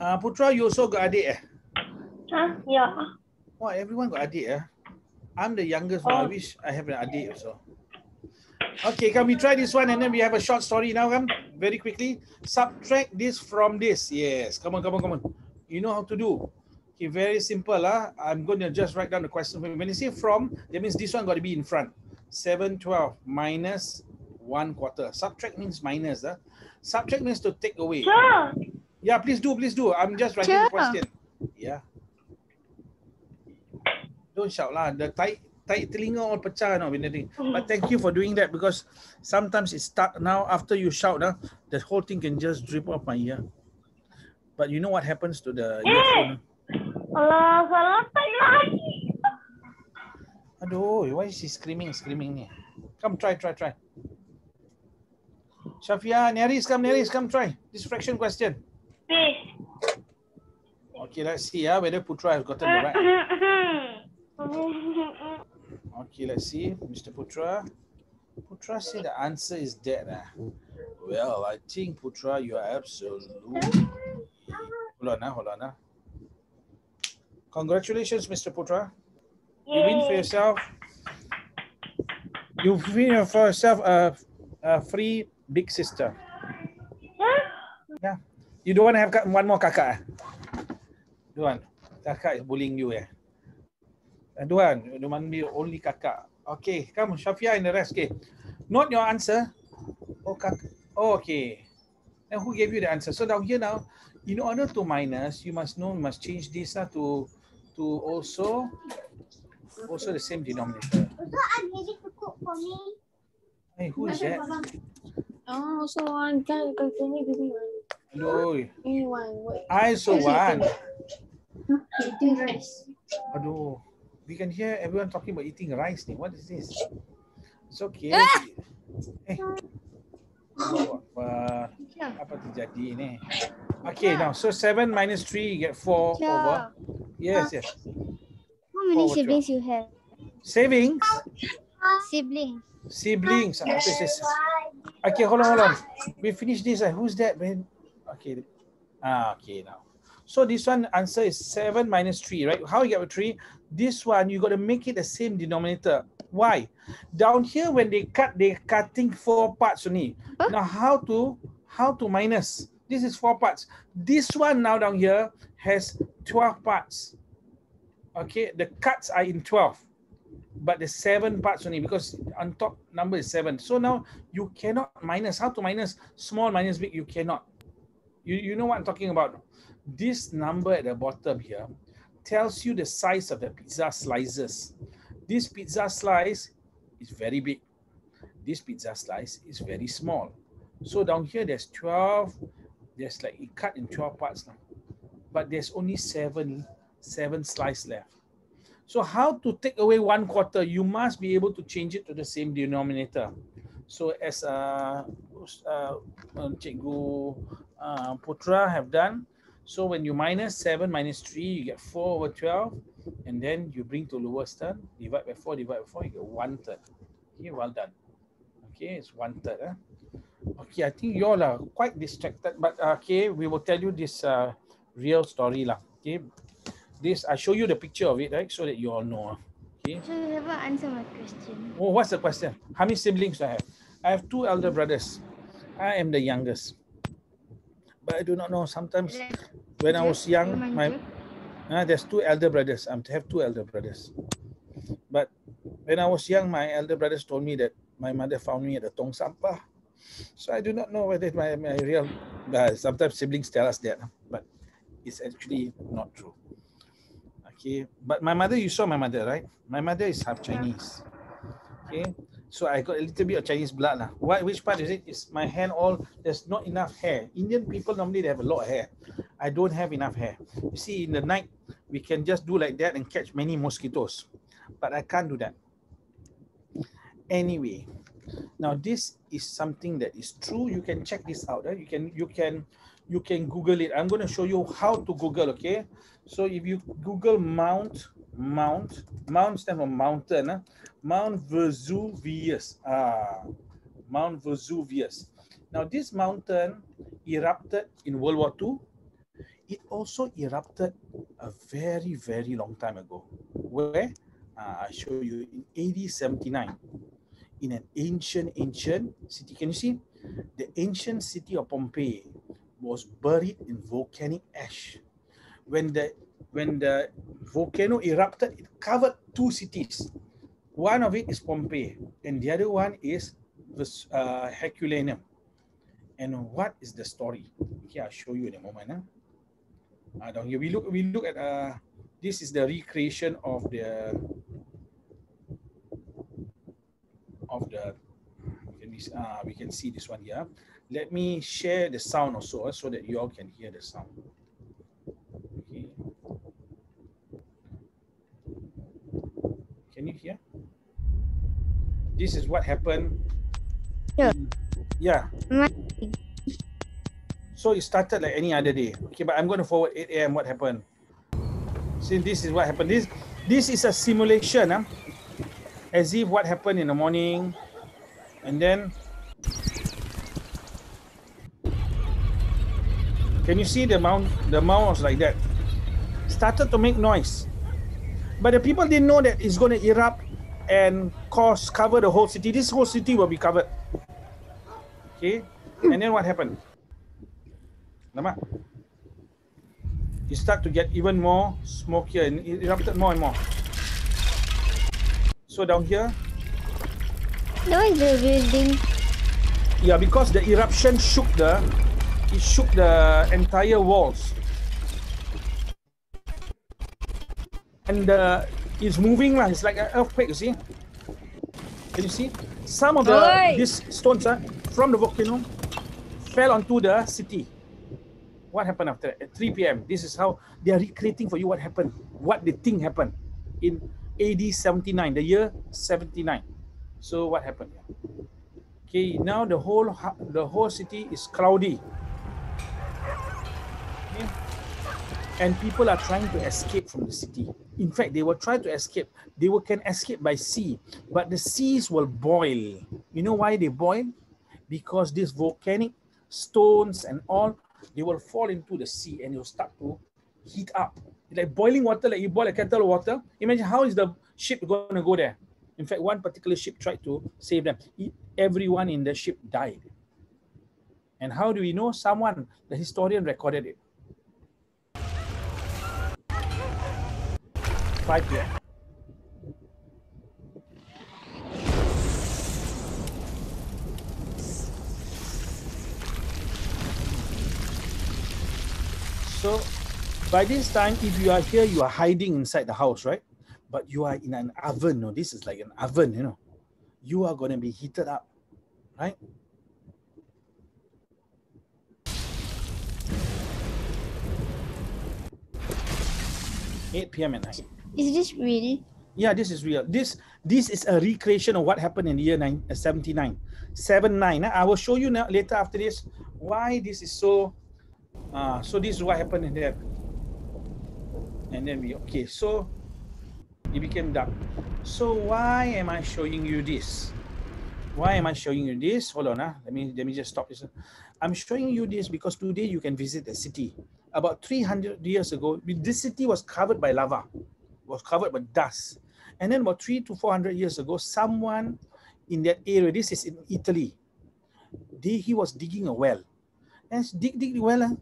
Uh, Putra, you also got adik eh? Huh? Yeah. Wow, everyone got adik eh? I'm the youngest one. I Oh. wish I have an adik also. Okay, can we try this one and then we have a short story now, come very quickly. Subtract this from this. Yes, come on, come on, come on. You know how to do. Okay, very simple. Huh? I'm going to just write down the question. When you say from, that means this one got to be in front. 7, 12 minus 1 quarter. Subtract means minus. Huh? Subtract means to take away. Sure. Yeah, please do, please do. I'm just writing the question. Yeah. Don't shout lah. The tai tai telinga all pecah no benda ni. But oh. thank you for doing that because sometimes it's stuck now after you shout ah, the whole thing can just drip off my ear. But you know what happens to the earphone? Ah? Alah, salah tak lagi. Aduh, why is she screaming, screaming ni? Come try, try, try. Shafia, Neris, come, Neris, come try. This fraction question. Fish. Okay, let's see ah, whether Putra has gotten the right. [LAUGHS] Okay, let's see. Mr. Putra. Putra said the answer is dead. ah. Well, I think Putra, you are absolutely. Hold on, ah, hold on. ah. Congratulations, Mr. Putra. You win for yourself. You win for yourself a, a free big sister. Yeah. You don't want to have one more kakak? ah? Don't want. Kakak is bullying you eh. I don't want. You want me only kakak. Okay, come Shafia and the rest. Okay. Not your answer. Oh. Oh, okay. And who gave you the answer? So down here now, in order to minus, you must know, you must change this uh, to to also also the same denominator. Hey, who is that? Oh, also one. Can can can you give me one? Hello. Give me one. Wait. I so one. Eating rice. Aduh. We can hear everyone talking about eating rice. Ni. What is this? It's okay. Eh. Allahu Akbar. Apa terjadi ni? Okay, now so 7 minus 3, you get 4 over. Teacher, Yes, yes. how many Forward siblings you have? Savings? Siblings. Siblings. This is- Okay, hold on, hold on. We finish this. Uh, who's that, man? Okay. Ah, okay now. So this one answer is seven minus three, right? How you get a three? This one you got to make it the same denominator. Why? Down here when they cut, they're cutting four parts only. Huh? Now how to how to minus? This is four parts. This one now down here has 12 parts. Okay, the cuts are in 12, but the seven parts only because on top number is seven. So now you cannot minus. How to minus small minus big? You cannot. You, you know what I'm talking about? This number at the bottom here tells you the size of the pizza slices. This pizza slice is very big. This pizza slice is very small. So down here there's 12, there's like it cut in 12 parts now. But there's only seven, seven slice left. So how to take away one quarter? You must be able to change it to the same denominator. So as uh, uh, Cikgu uh, Putra have done, so when you minus 7 minus 3, you get 4 over 12. And then you bring to lowest term, divide by 4, divide by 4, you get 1 third. Okay, well done. Okay, it's 1 third. Eh? Okay, I think you all are quite distracted. But uh, okay, we will tell you this uh, real story. Lah. Okay, this, I show you the picture of it, right? So that you all know. Okay. So you haven't answered my question. Oh, what's the question? How many siblings do I have? I have two elder brothers. I am the youngest. But I do not know. Sometimes when I was young, my? Uh, there's two elder brothers. I have two elder brothers. But when I was young, my elder brothers told me that my mother found me at the Tong Sampah. So I do not know whether my, my real. Uh, sometimes siblings tell us that, but it's actually not true. Okay, but my mother, you saw my mother, right? My mother is half Chinese. Okay, so I got a little bit of Chinese blood lah. What which part is it? Is my hand all? There's not enough hair. Indian people normally they have a lot of hair. I don't have enough hair. You see, in the night we can just do like that and catch many mosquitoes, but I can't do that. Anyway, now this is something that is true. You can check this out. eh? You can you can you can Google it. I'm going to show you how to Google. Okay, so if you Google Mount Mount Mount stand for mountain. eh? Mount Vesuvius. Ah, Mount Vesuvius. Now this mountain erupted in World War II. It also erupted a very very long time ago. Where? Ah, I show you in AD 79 in an ancient, ancient city. Can you see? The ancient city of Pompeii was buried in volcanic ash. When the when the volcano erupted, it covered two cities. One of it is Pompeii, and the other one is uh, Herculaneum. And what is the story? Here, I'll show you in a moment. Huh? Uh, down here, we look we look at uh, this is the recreation of the of the uh, we can see this one here. Let me share the sound also so that you all can hear the sound. Can you hear? This is what happened. Yeah. Yeah. So it started like any other day. Okay, but I'm going to forward 8 a.m. what happened. See, this is what happened. This this is a simulation. Huh? as if what happened in the morning and then can you see the mount the mount was like that started to make noise but the people didn't know that it's going to erupt and cause cover the whole city this whole city will be covered okay and then what happened Nampak? it start to get even more smokier and it erupted more and more so down here That was the building. Yeah, because the eruption shook the it shook the entire walls. And uh, it's moving lah. It's like an earthquake, you see? Can you see? Some of the Oi! these stones uh, from the volcano fell onto the city. What happened after that? At 3 p.m. This is how they are recreating for you what happened, what the thing happened in AD 79, the year 79. So what happened? Okay, now the whole the whole city is cloudy. Okay. And people are trying to escape from the city. In fact, they will try to escape. They will, can escape by sea, but the seas will boil. You know why they boil? Because these volcanic stones and all, they will fall into the sea and you'll start to heat up. Like boiling water, like you boil a kettle of water. Imagine how is the ship going to go there? In fact, one particular ship tried to save them. Everyone in the ship died. And how do we know? Someone, the historian recorded it. 5 p.m. So by this time, if you are here, you are hiding inside the house, right? But you are in an oven. No, this is like an oven, you know. You are going to be heated up, right? Eight p.m. at night. Is this real? Yeah, this is real. This this is a recreation of what happened in the year nine, uh, 79. 79. I will show you now later after this why this is so. Uh, so this is what happened in there. And then we okay. So it became dark. So why am I showing you this? Why am I showing you this? Hold on, ah. let me let me just stop this. I'm showing you this because today you can visit the city. About 300 years ago, this city was covered by lava, was covered with dust. And then about three to 400 years ago, someone in that area, this is in Italy, they, he was digging a well. And dig, dig the well, ah,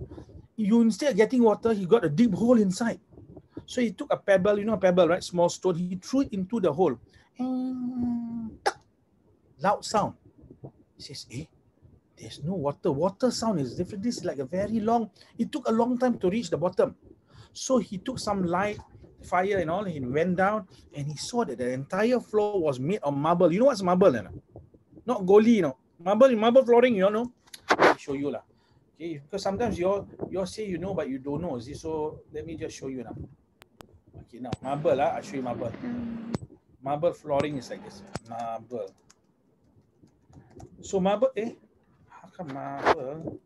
you instead of getting water, he got a deep hole inside. So he took a pebble, you know, a pebble, right? Small stone, he threw it into the hole. And loud sound. He says, eh, there's no water. Water sound is different. This is like a very long, it took a long time to reach the bottom. So he took some light, fire and all, he went down and he saw that the entire floor was made of marble. You know what's marble? You know? Not goli, you know. Marble, marble flooring, you all know. Show you lah. Okay, because sometimes you all you all say you know but you don't know. See, so let me just show you now. Okay, now marble lah. I'll show you marble. Marble flooring is like this. Marble. So marble, eh? How come marble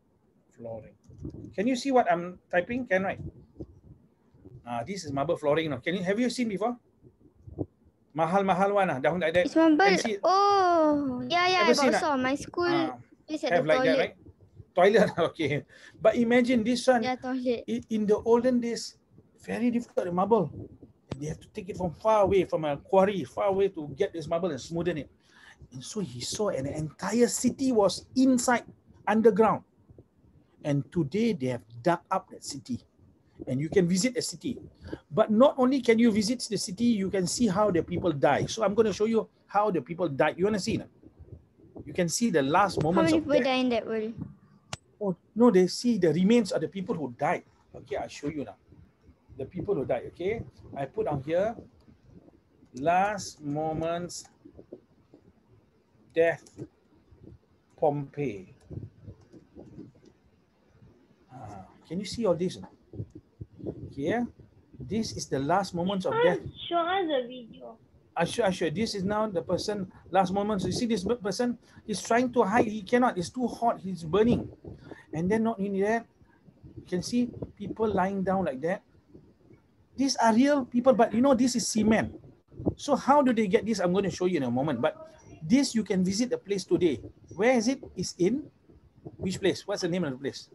flooring? Can you see what I'm typing? Can right? Ah, this is marble flooring. No? Can you have you seen before? Mahal mahal one ah, down like that. it's marble. Oh, yeah, yeah. Ever I got saw. My school Ah, is at have the like toilet. that, right? Toilet, [LAUGHS] okay. But imagine this one. Yeah, toilet. in the olden days, very difficult the marble. And they have to take it from far away, from a quarry, far away to get this marble and smoothen it. And so he saw an entire city was inside, underground. And today they have dug up that city. And you can visit a city. But not only can you visit the city, you can see how the people die. So I'm going to show you how the people died. You want to see? No? You can see the last moments How many people die in that world? Oh, no, they see the remains of the people who died. Okay, I'll show you now. The people who died, okay? I put on here last moments death Pompeii. Ah, can you see all this? Here, this is the last moments of death. Show us the video. Assure, assure, this is now the person, last moments. You see this person is trying to hide. He cannot. It's too hot. He's burning. And then not only that, you can see people lying down like that. These are real people, but you know, this is cement. So how do they get this? I'm going to show you in a moment. But this, you can visit the place today. Where is it? It's in which place? What's the name of the place?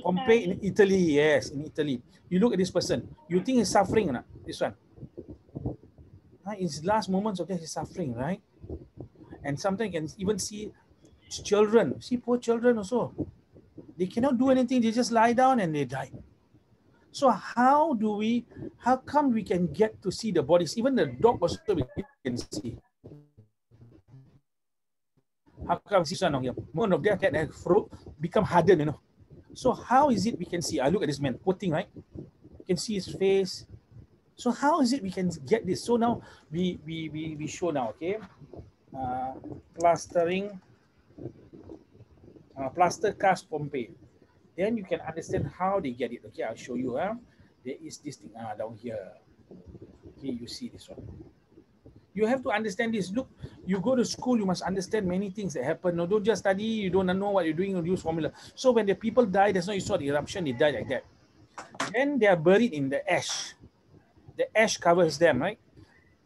Pompeii in Italy. Yes, in Italy. You look at this person. You think he's suffering or not? This one. Huh? In his last moments of death, he's suffering, right? And sometimes you can even see children. See poor children also. They cannot do anything. They just lie down and they die. So how do we? How come we can get to see the bodies? Even the dog also we can see. How come see son here? Moment of death that have fro- become hardened, you know. So how is it we can see? I look at this man putting right. You can see his face. So how is it we can get this? So now we we we, we show now, okay? Uh, plastering, uh, plaster cast Pompeii. Then you can understand how they get it. Okay, I'll show you. Huh? There is this thing uh, down here. Okay, you see this one. You have to understand this. Look, you go to school, you must understand many things that happen. No, don't just study, you don't know what you're doing, you use formula. So when the people die, that's not you saw the eruption, they die like that. Then they are buried in the ash. The ash covers them, right?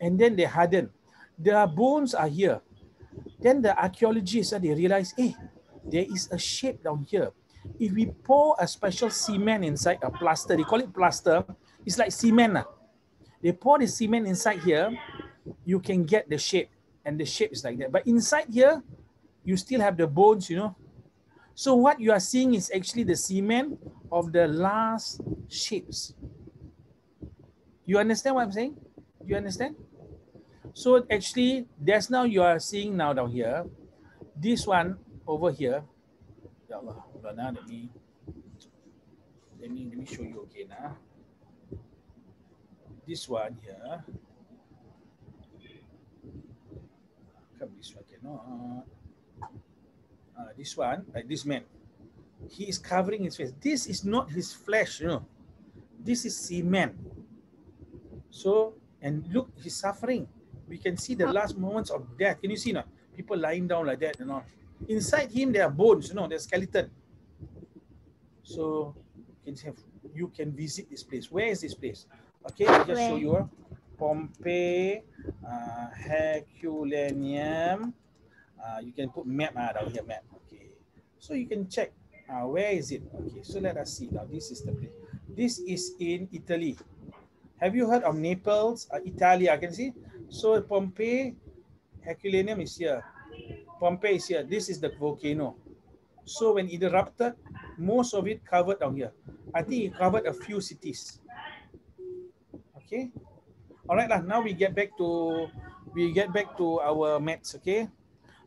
And then they harden. Their bones are here. Then the archaeologists, uh, they realize, hey, there is a shape down here. If we pour a special cement inside a plaster, they call it plaster, it's like cement. Uh. They pour the cement inside here, you can get the shape, and the shape is like that. But inside here, you still have the bones, you know. So what you are seeing is actually the cement of the last shapes. You understand what I'm saying? You understand? So actually, that's now you are seeing now down here. This one over here. Ya Allah, ah, let me let me let me show you again. Ah. This one here. Come this one cannot. Uh, uh, uh, this one, like this man, he is covering his face. This is not his flesh, you know. This is cement. So, and look, he's suffering. We can see the oh. last moments of death. Can you see now? People lying down like that, you know. Inside him, there are bones, you know, there's skeleton. So, you can, have, you can visit this place. Where is this place? Okay, I'll just show you. Pompeii, uh, Herculaneum, uh, you can put map uh, down here, map. Okay. So you can check uh, where is it. Okay, so let us see now. This is the place. This is in Italy. Have you heard of Naples, uh, Italy? I can see. So Pompeii, Herculaneum is here. Pompeii is here. This is the volcano. So when it erupted, most of it covered down here. I think it covered a few cities. Okay. All right, lah. now we get back to we get back to our maths, okay?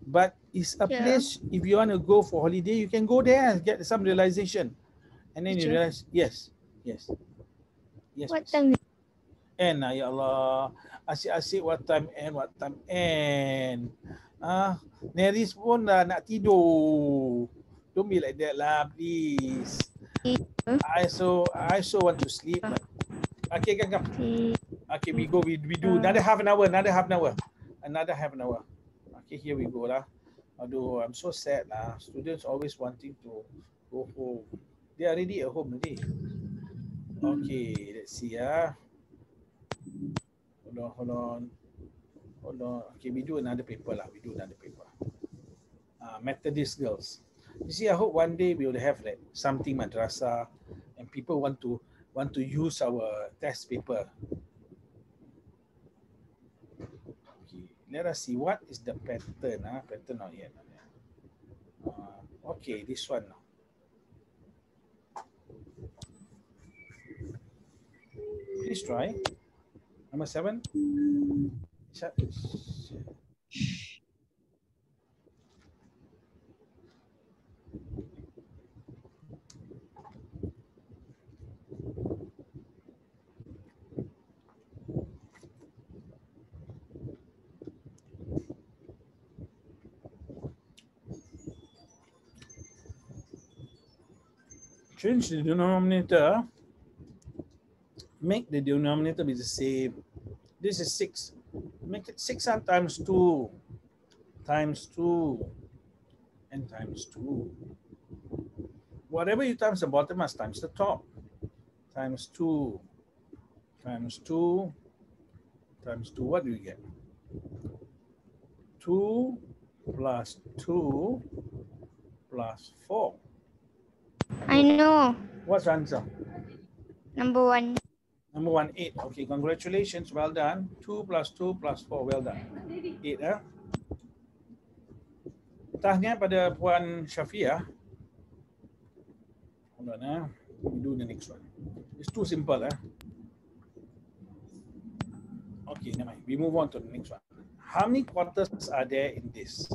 but it's a yeah. place if you want to go for holiday you can go there and get some realization. And then you realize yes yes. Yes what time and uh, ya Allah asyik-asyik what time and what time and ah Neris pun dah nak tidur. Don't be like that lah please. I so I so want to sleep okay come come okay we go we, we do another half an hour another half an hour another half an hour Okay, here we go lah. Aduh, I'm so sad lah. Students always wanting to go home. They are already at home already. Okay, let's see ah. Hold on, hold on. Hold on. Okay, we do another paper lah. We do another paper. Uh, Methodist girls. You see, I hope one day we will have like something madrasah and people want to want to use our test paper let us see what is the pattern. Huh? Pattern not yet. Uh, okay, this one now. Please try. Number seven. Change the denominator, make the denominator be the same. This is 6. Make it 6 times 2 times 2 and times 2. Whatever you times the bottom must times the top. Times 2 times 2 times 2. What do you get? 2 plus 2 plus 4. I know. What's the answer? Number one. Number one, eight. Okay, congratulations. Well done. Two plus two plus four. Well done. Eight, eh? Tanya pada Puan Syafia. Hold on, eh? We do the next one. It's too simple, eh? Okay, never mind. We move on to the next one. How many quarters are there in this?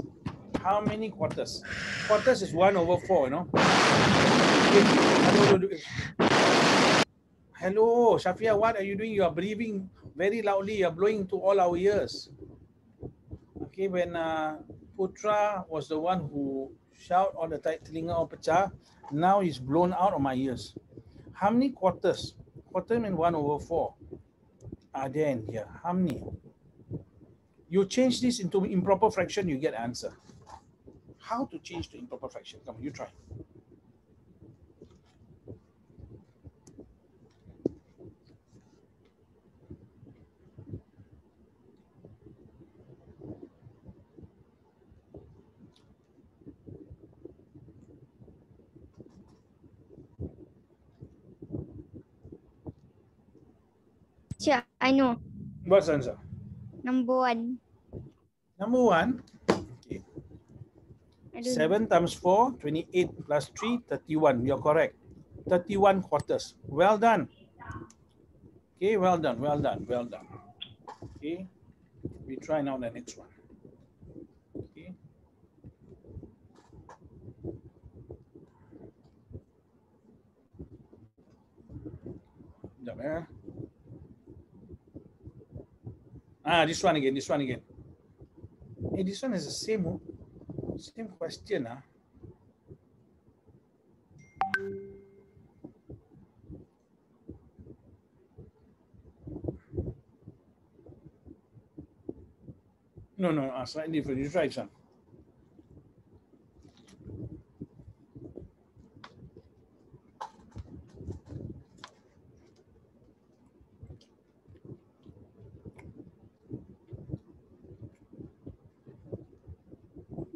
How many quarters? Quarters is one over four, you know? Hello, Shafia, what are you doing? You are breathing very loudly. You are blowing to all our ears. Okay, when uh, Putra was the one who shout all the time, telinga or pecah, now he's blown out of my ears. How many quarters? Quarter means one over four are there in here. How many? You change this into improper fraction, you get answer how to change to improper fraction. Come on, you try. Yeah, I know. What's answer? Number one. Number one? 7 times 4, 28 plus 3, 31. You're correct. 31 quarters. Well done. Okay, well done, well done, well done. Okay, we try now the next one. Okay. Sekejap, eh. Ah, this one again, this one again. Hey, this one is the same, oh. Same question. Ah. No, no, uh, slightly different. You try some.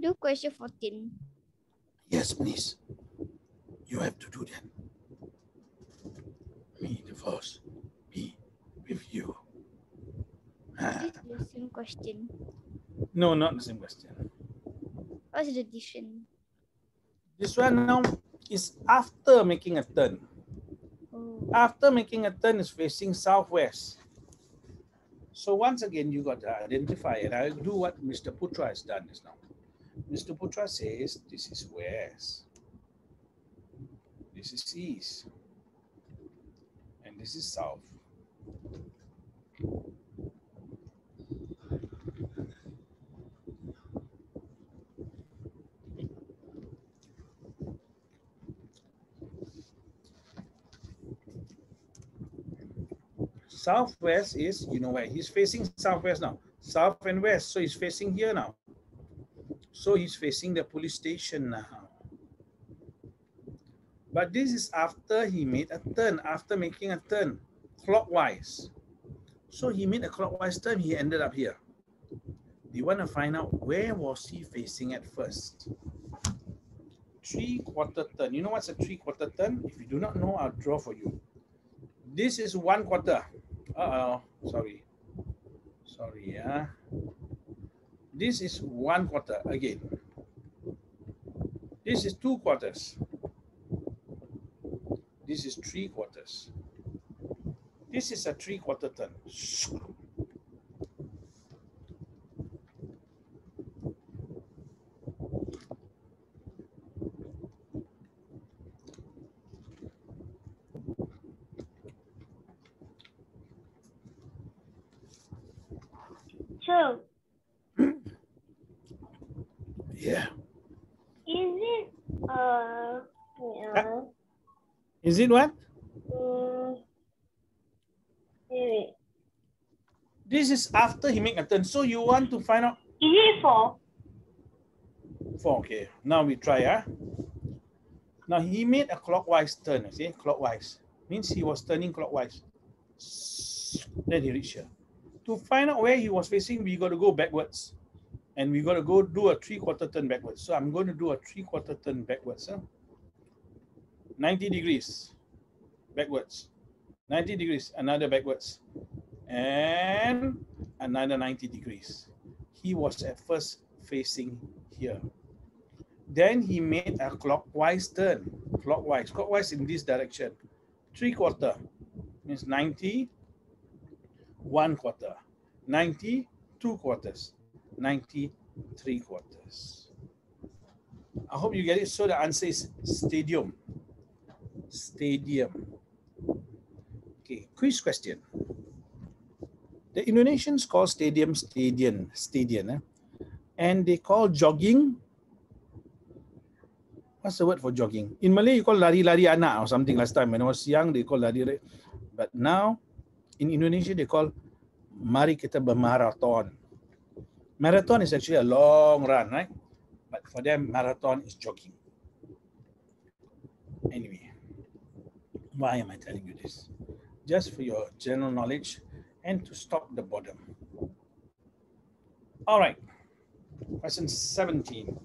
Do question 14. Yes, please. You have to do that. Me, the first. Me, with you. Ah. This is the same question. No, not the same question. What's the difference? This one now is after making a turn. Oh. After making a turn is facing southwest. So once again, you got to identify it. I'll do what Mr. Putra has done just now. Mr. Putra says this is west. This is east. And this is south. Southwest is, you know where he's facing southwest now. South and west. So he's facing here now. So he's facing the police station now. But this is after he made a turn, after making a turn clockwise. So he made a clockwise turn, he ended up here. You want to find out where was he facing at first? Three quarter turn. You know what's a three quarter turn? If you do not know, I'll draw for you. This is one quarter. Uh-oh, sorry. Sorry, yeah. This is one quarter again. This is two quarters. This is three quarters. This is a three quarter turn. So, Yeah. is it uh, yeah, Is it what? mm, wait. This is after he make a turn. So you want to find out is it four? four. Okay. Now we try, ah. Now he made a clockwise turn, see, clockwise. Means he was turning clockwise. Then he reached here. To find out where he was facing, we got to go backwards. And we got to go do a three quarter turn backwards. So I'm going to do a three quarter turn backwards. Huh? 90 degrees backwards. 90 degrees, another backwards. And another 90 degrees. He was at first facing here. Then he made a clockwise turn, clockwise, clockwise in this direction. Three quarter means 90, one quarter, 90, two quarters, 90, three quarters. I hope you get it. So the answer is stadium. Stadium. Okay, quiz question. The Indonesians call stadium stadium, stadium, eh? and they call jogging what's the word for jogging? In Malay, you call lari-lari anak or something last time. When I was young, they call lari lari. But now, in Indonesia, they call mari kita bermarathon. Marathon is actually a long run, right? But for them, marathon is jogging. Anyway, why am I telling you this? Just for your general knowledge and to stop the boredom. All right, question 17.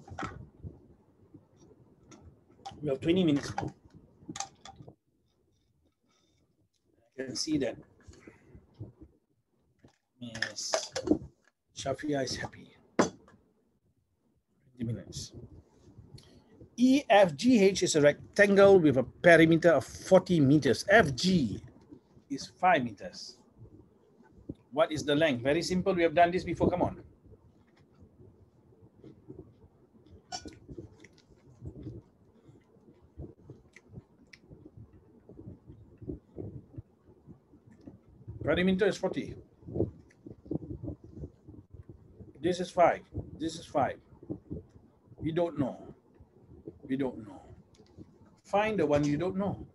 We have 20 minutes more. Can see that Miss Shafia is happy. 20 minutes. EFGH is a rectangle with a perimeter of 40 meters. FG is 5 meters. What is the length? Very simple. We have done this before. Come on. Perimeter is 40. This is 5. This is 5. We don't know. We don't know. Find the one you don't know.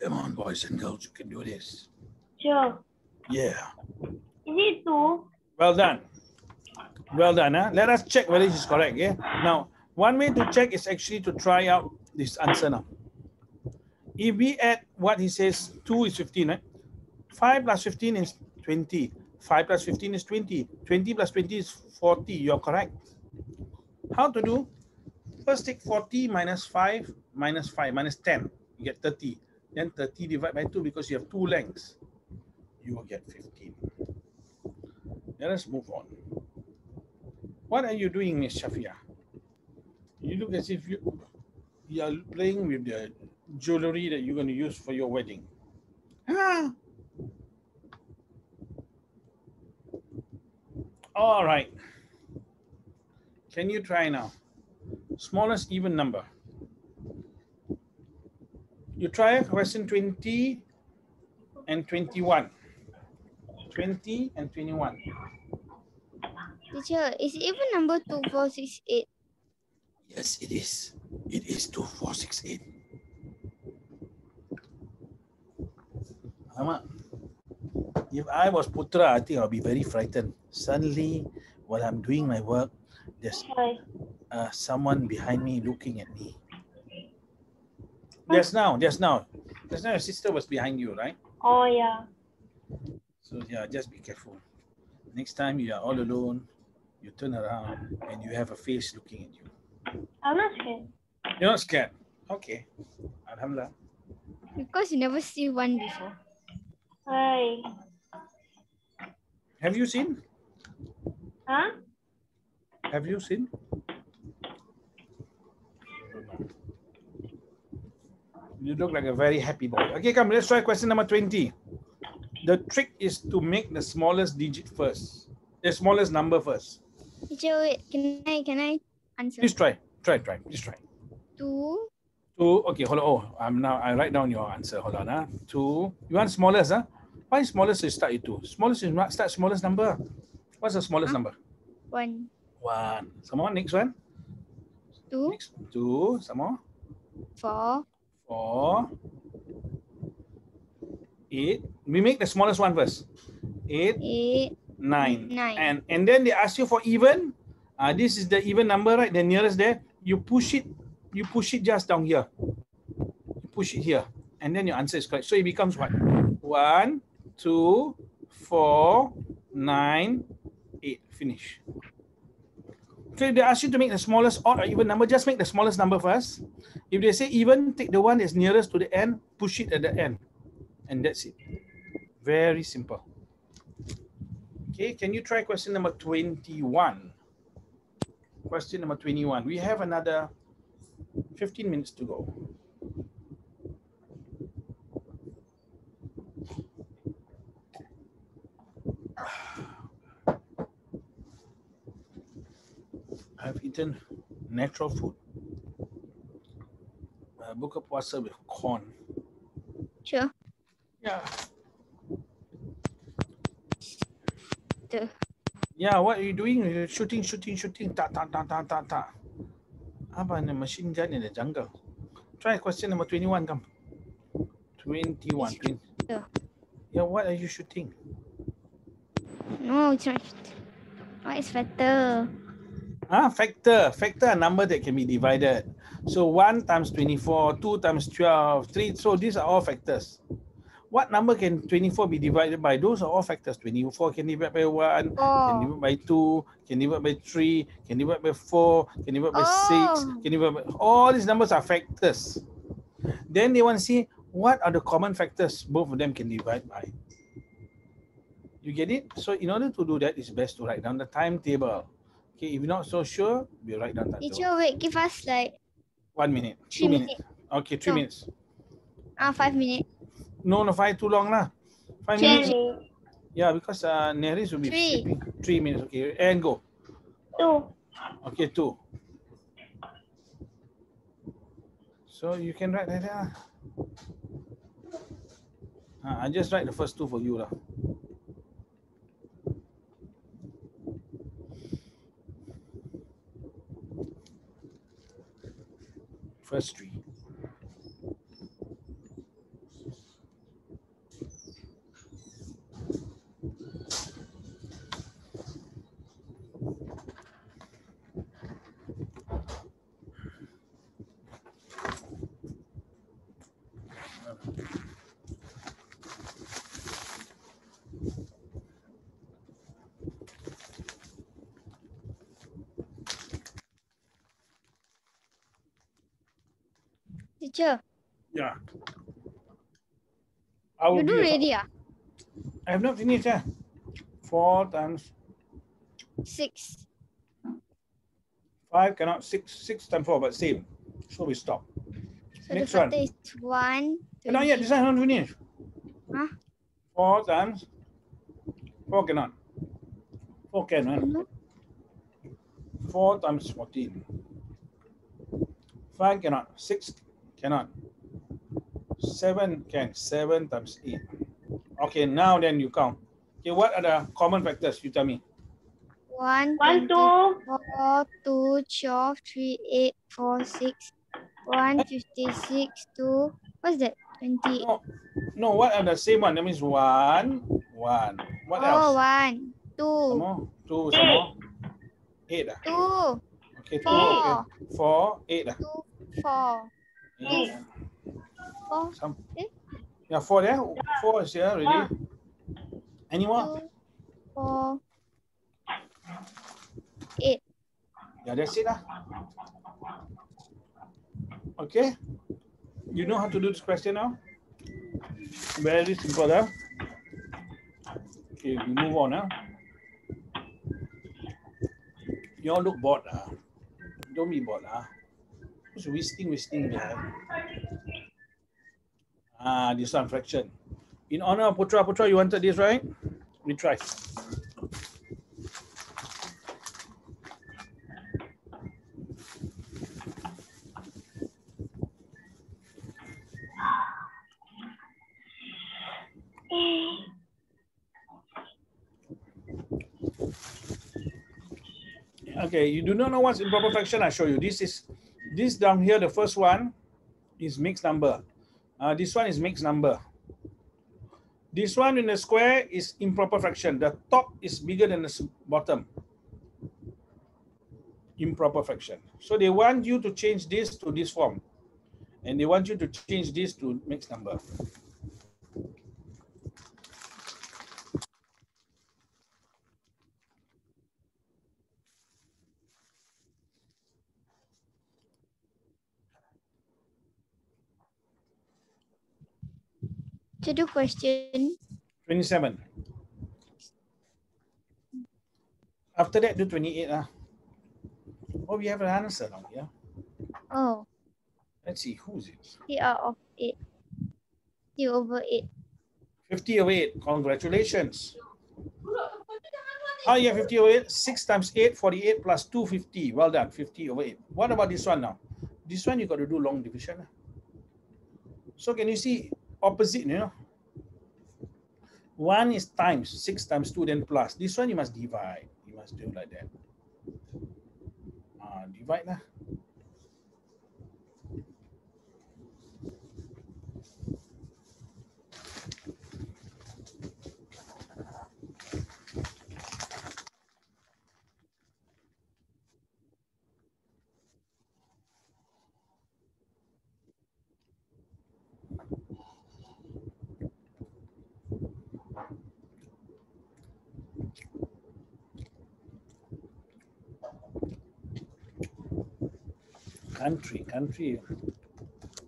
Come on, boys and girls, you can do this. Sure. Yeah. Is it two? Well done. Well done. Huh? Let us check whether this is correct. Yeah. Now, one way to check is actually to try out this answer now. If we add what he says, 2 is 15, right? 5 plus 15 is 20. 5 plus 15 is 20. 20 plus 20 is 40. You're correct. How to do? First take 40 minus 5 minus 5 minus 10. You get 30. Then 30 divided by 2 because you have two lengths. You will get 15. Let us move on. What are you doing, Miss Shafia? You look as if you, you are playing with the jewelry that you're going to use for your wedding. Ah. All right. Can you try now? Smallest even number. You try question 20 and 21. 20 and 21. Teacher, is even number two four six eight? Yes, it is. It is 2468. Alamak. If I was Putra, I think I'll be very frightened. Suddenly, while I'm doing my work, there's Hi. uh, someone behind me looking at me. Just now, just now. Just now, your sister was behind you, right? Oh yeah. So, yeah, just be careful. Next time you are all alone, you turn around and you have a face looking at you. I'm not scared. You're not scared. Okay. Alhamdulillah. Because you never see one before. Hi. Have you seen? Huh? Have you seen? You look like a very happy boy. Okay, come, let's try question number 20. The trick is to make the smallest digit first, the smallest number first. Teacher, can I can I answer? Please try, try, try, please try. Two, Two, okay, hold on. Oh, I'm now, I write down your answer. Hold on. Huh? Two, you want smallest? Huh? Why smallest is start with two? Smallest is not start smallest number. What's the smallest number? one, One. Some more, next one. two, Next, two, some more. four, four, eight. We make the smallest one first. Eight, eight, nine. Nine. And and then they ask you for even. Uh, this is the even number, right? The nearest there. You push it, you push it just down here. You push it here. And then your answer is correct. So it becomes what? One, two, four, nine, eight. Finish. So if they ask you to make the smallest odd or even number, just make the smallest number first. If they say even, take the one that's nearest to the end, push it at the end. And that's it. Very simple. Okay, can you try question number 21? Question number 21. We have another 15 minutes to go. I've eaten natural food. Uh, buka puasa with corn. sure. Yeah. The Yeah, what are you doing? You're shooting, shooting, shooting. Ta, ta, ta, ta, ta, ta. Apa ni machine gun in the jungle? Try question number 21, come. 21. Twin. Yeah. Yeah, what are you shooting? No, it's not. What is factor? Ah, factor. Factor a number that can be divided. So 1 times 24, 2 times 12, 3. So these are all factors. What number can 24 be divided by? Those are all factors. 24 can divide by 1, can Oh. divide by 2, can divide by 3, can divide by 4, can divide by 6, Oh. can divide by... All these numbers are factors. Then they want to see what are the common factors both of them can divide by. You get it? So in order to do that, it's best to write down the timetable. Okay, if you're not so sure, we write down timetable. Teacher, wait, give us like One minute, three two minutes. minutes. Okay, three No. minutes. Ah, five minutes. No, no, five too long lah. Five Three minutes. Yeah, because uh, Neris will be Three. sleeping. Three minutes. Okay, and go. Two. Okay, two. So you can write that. Ah, I just write the first two for you lah. First. Teacher, Yeah. I will you do already ah? I have not finished. Yeah. Four times Six. five cannot six six times four, but same. So we stop. So Next the one. is one. Eh, Not yet. This one not finished. Huh? Four times four cannot. Four can. Huh? Mhm. Four times fourteen. Five cannot. Six cannot. Seven can. Seven times eight. Okay, now then you count. Okay, what are the common factors? You tell me. One, One, 20, two. four, two, twelve, three, eight, four, six, one, fifty-six, two. What's that? Twenty. No, no. What are the same one? That means one, one. What oh, else? one, Some two, more. Two. Some more. Eight. Ah. two, Okay. Two. Okay. four, Four. Eight. Ah. two, four, Eight. Four, Some. Eh? Yeah, four there. Four is here already. Any more? two, four, eight. Yeah, that's it. lah. Okay. You know how to do this question now? Very simple. Huh? Okay, we move on. Huh? You all look bored. Huh? Don't be bored. Huh? Who's wasting, wasting there? Ah, this one fraction. In honor of Putra, Putra, you wanted this, right? We try. Okay, you do not know what's improper fraction, I show you. This is, this down here, the first one is mixed number. Uh, this one is mixed number. This one in the square is improper fraction. The top is bigger than the bottom. Improper fraction. So they want you to change this to this form. And they want you to change this to mixed number. To do question. 27. After that, do 28. Ah. Oh, we have an answer now. Yeah. Oh, Let's see. Who's it? three out of eight. Three over eight. 50 over 8. Congratulations. You have 50 over 8? 6 times 8, 48 plus 250. Well done. 50 over 8. What about this one now? This one you got to do long division. ah. So can you see opposite, you know? One is times, 6 times 2, then plus. This one you must divide. You must do like that. Uh, divide lah. Country, country.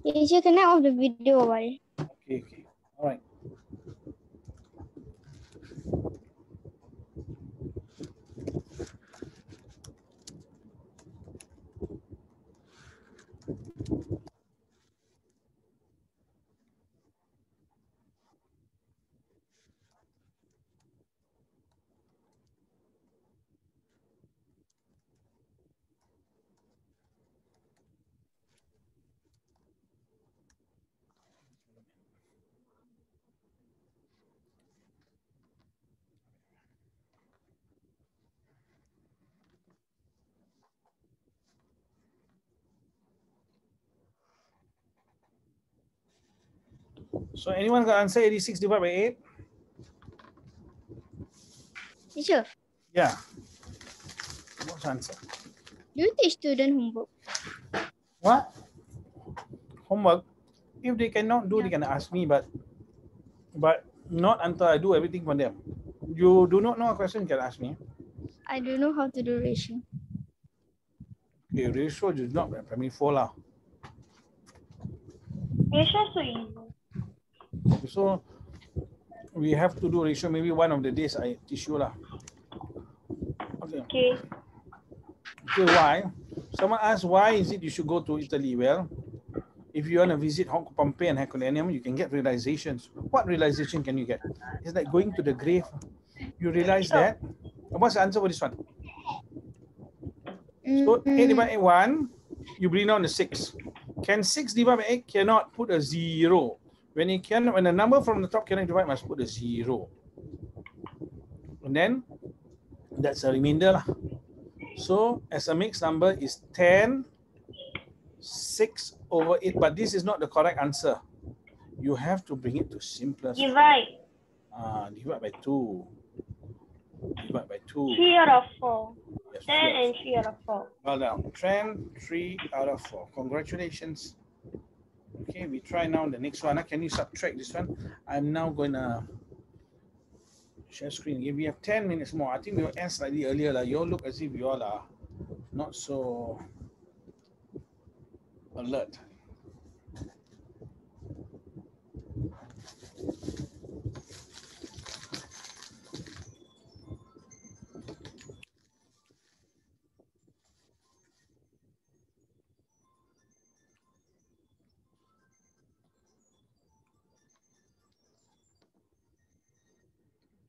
Teacher, can I off the video while? Okay, okay. All right. So anyone can answer 86 divided by 8? Teacher, Yeah. What's the answer? do you teach student homework? What? Homework. If they cannot do, they can ask me, but but not until I do everything for them. You do not know a question, you can ask me. I don't know how to do ratio. Okay, ratio is not primary four lah. Ratio so easy. So we have to do ratio. Maybe one of the days I teach you lah. Okay. Okay. Okay, why? Someone asked why is it you should go to Italy? Well, if you want to visit Hong Kong, Pompeii and Herculaneum, you can get realizations. What realization can you get? It's like going to the grave. You realize that. What's the answer for this one? So 8 Mm, divided by 1, you bring down the 6. Can 6 divided by 8 cannot put a 0. When it can, when the number from the top cannot divide, must put a 0. And then that's a remainder. lah. So as a mixed number is 10, 6 over 8. But this is not the correct answer. You have to bring it to simplest. Divide. Uh, divide by 2. Divide by 2. 3 out of 4. Yes, 10 yes. and 3 out of 4. Well done. Trend three out of four. Congratulations. Okay, we try now the next one. Can you subtract this one? I'm now gonna share screen again. We have 10 minutes more. I think we'll end slightly earlier. Like you all look as if you all are not so alert.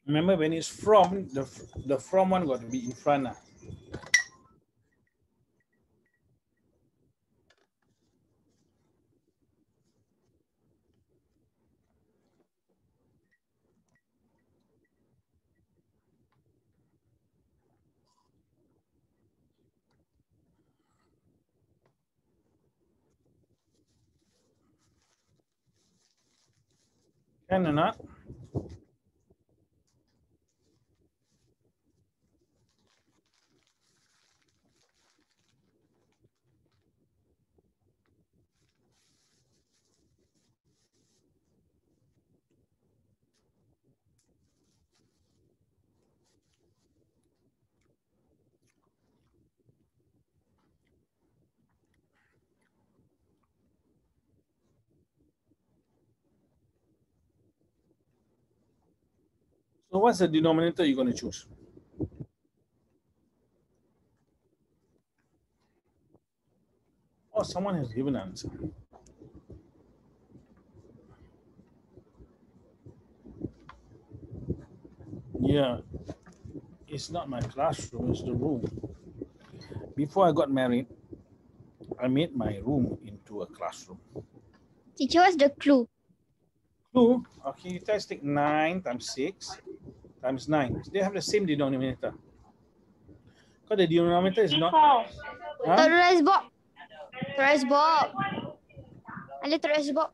Remember when it's from the the from one got to be in front. ah. Can or not? So what's the denominator you're going to choose? Oh, someone has given an answer. Yeah, it's not my classroom, it's the room. Before I got married, I made my room into a classroom. Teacher, what's the clue? Clue? okay, you guys take nine times six times nine. They have the same denominator. Because the denominator is not. 54. Huh? Terus Bob. Terus Bob. Ada terus Bob.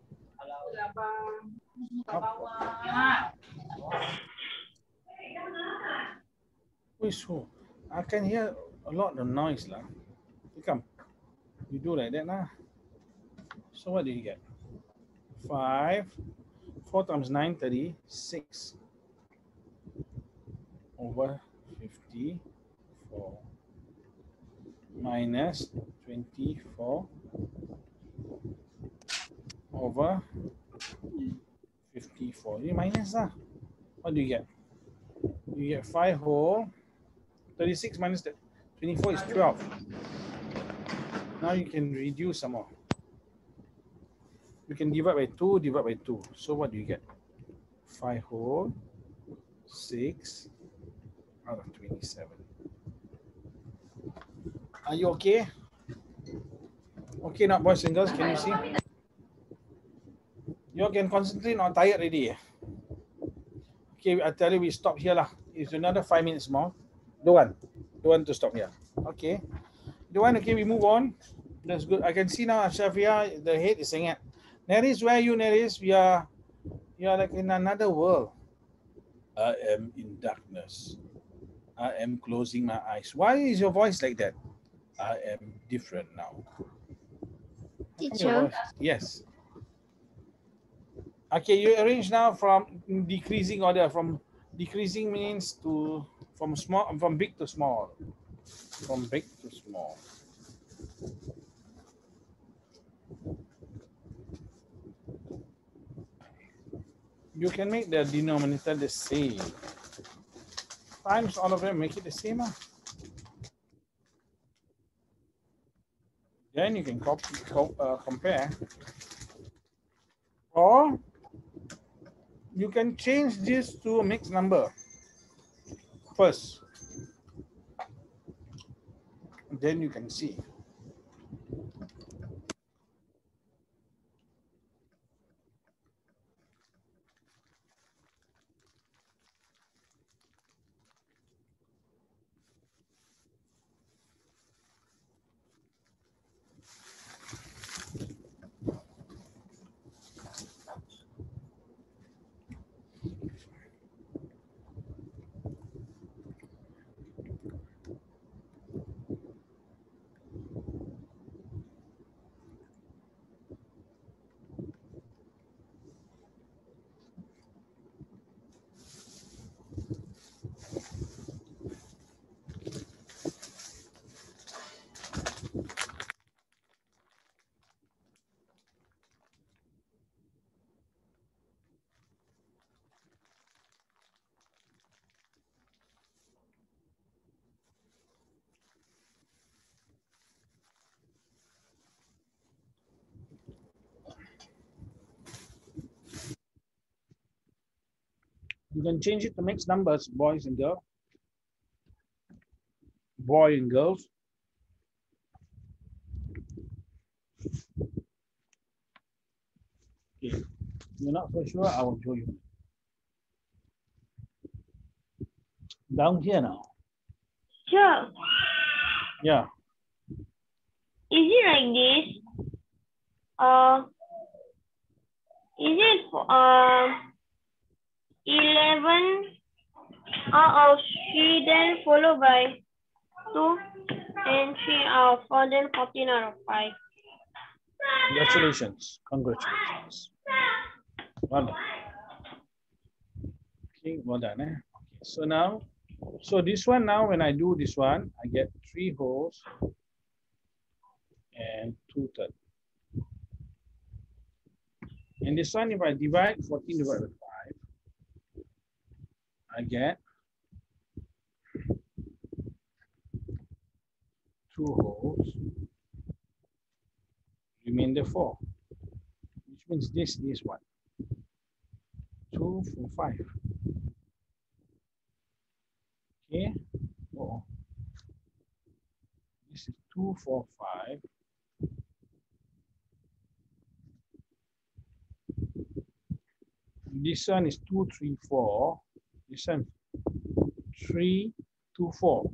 Is who? I can hear a lot of noise lah. You come. You do like that lah. So what do you get? Five. Four times nine, 36. Over 54. minus 24 over 54. You minus lah. What do you get? You get 5 whole. 36 24 is 12. Now you can reduce some more. You can divide by 2, divide by 2. So what do you get? 5 whole, 6 out of 27. Are you okay? Okay, not boys and girls, can you see? You all can concentrate, not tired already. Okay, I tell you, we stop here lah. It's another five minutes more. Don't want, don't want to stop here. Okay. Don't want, okay, we move on. That's good. I can see now, Shafia, the head is saying it. Neris, where are you, Neris? We are, you are like in another world. I am in darkness. I am closing my eyes. Why is your voice like that? I am different now. Teacher, Yes. Okay, you arrange now from decreasing order. From decreasing means to from small from big to small. From big to small. You can make the denominator the same. Times all of them, make it the same. ah. Then you can copy, co- uh, compare. Or you can change this to a mixed number first. Then you can see. You can change it to mixed numbers, boys and girls. Boy and girls. Okay. You're not so sure, I will show you. Down here now. Sure. Yeah. Is it like this? Uh, is it for, uh, 11 out of 3 then followed by 2 and 3 out of 4 then 14 out of 5. Congratulations. Congratulations. Well done. Okay, well done. Eh? So now, so this one now, when I do this one, I get three holes and two thirds. And this one, if I divide 14 divided by 5, Get two wholes remainder four, which means this is what? Two, four, five. Okay. Oh. This is two, four, five. This one is two, three, four. One, three, two, four.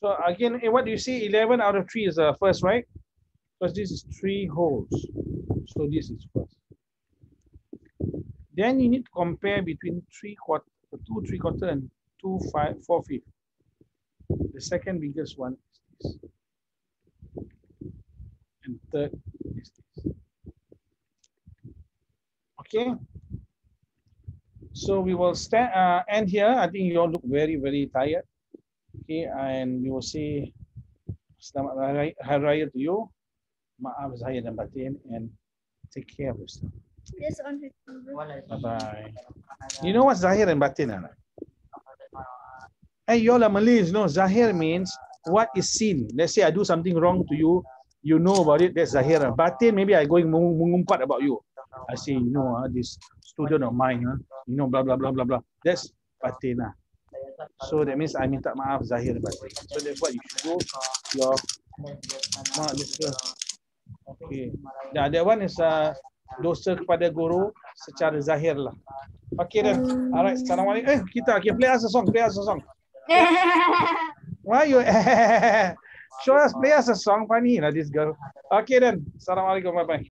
So again, eh, what do you see? 11 out of three is the first, right? because this is three holes. So this is first. Then you need to compare between three quarter, two three quarter and two five four fifth. The second biggest one is this. And third is this. Okay. So we will stand uh, end here. I think you all look very, very tired. Okay, and we will see Selamat Hari Raya- to you. Maaf Zahir dan batin and take care of yourself. Just on. Bye-bye. You know what Zahir and batin are? Hey, y'all are Malays, no? Zahir means what is seen. Let's say I do something wrong to you, you know about it, that's Zahir. Batin, maybe I going meng- mengumpat about you. I say, you know, ah, this student of mine, you know, blah, blah, blah, blah, blah. That's batin. ah. So that means I minta maaf Zahir batin. So that's what you should do. Your, mak, girl. Okay. Yeah, that one is uh, dosa kepada guru secara zahir lah. Okay then. Alright, Assalamualaikum. Eh, kita, okay, play us a song, play us a song. [LAUGHS] Why you [LAUGHS] show us, play us a song, funny lah this girl. Okay then. Assalamualaikum, bye bye.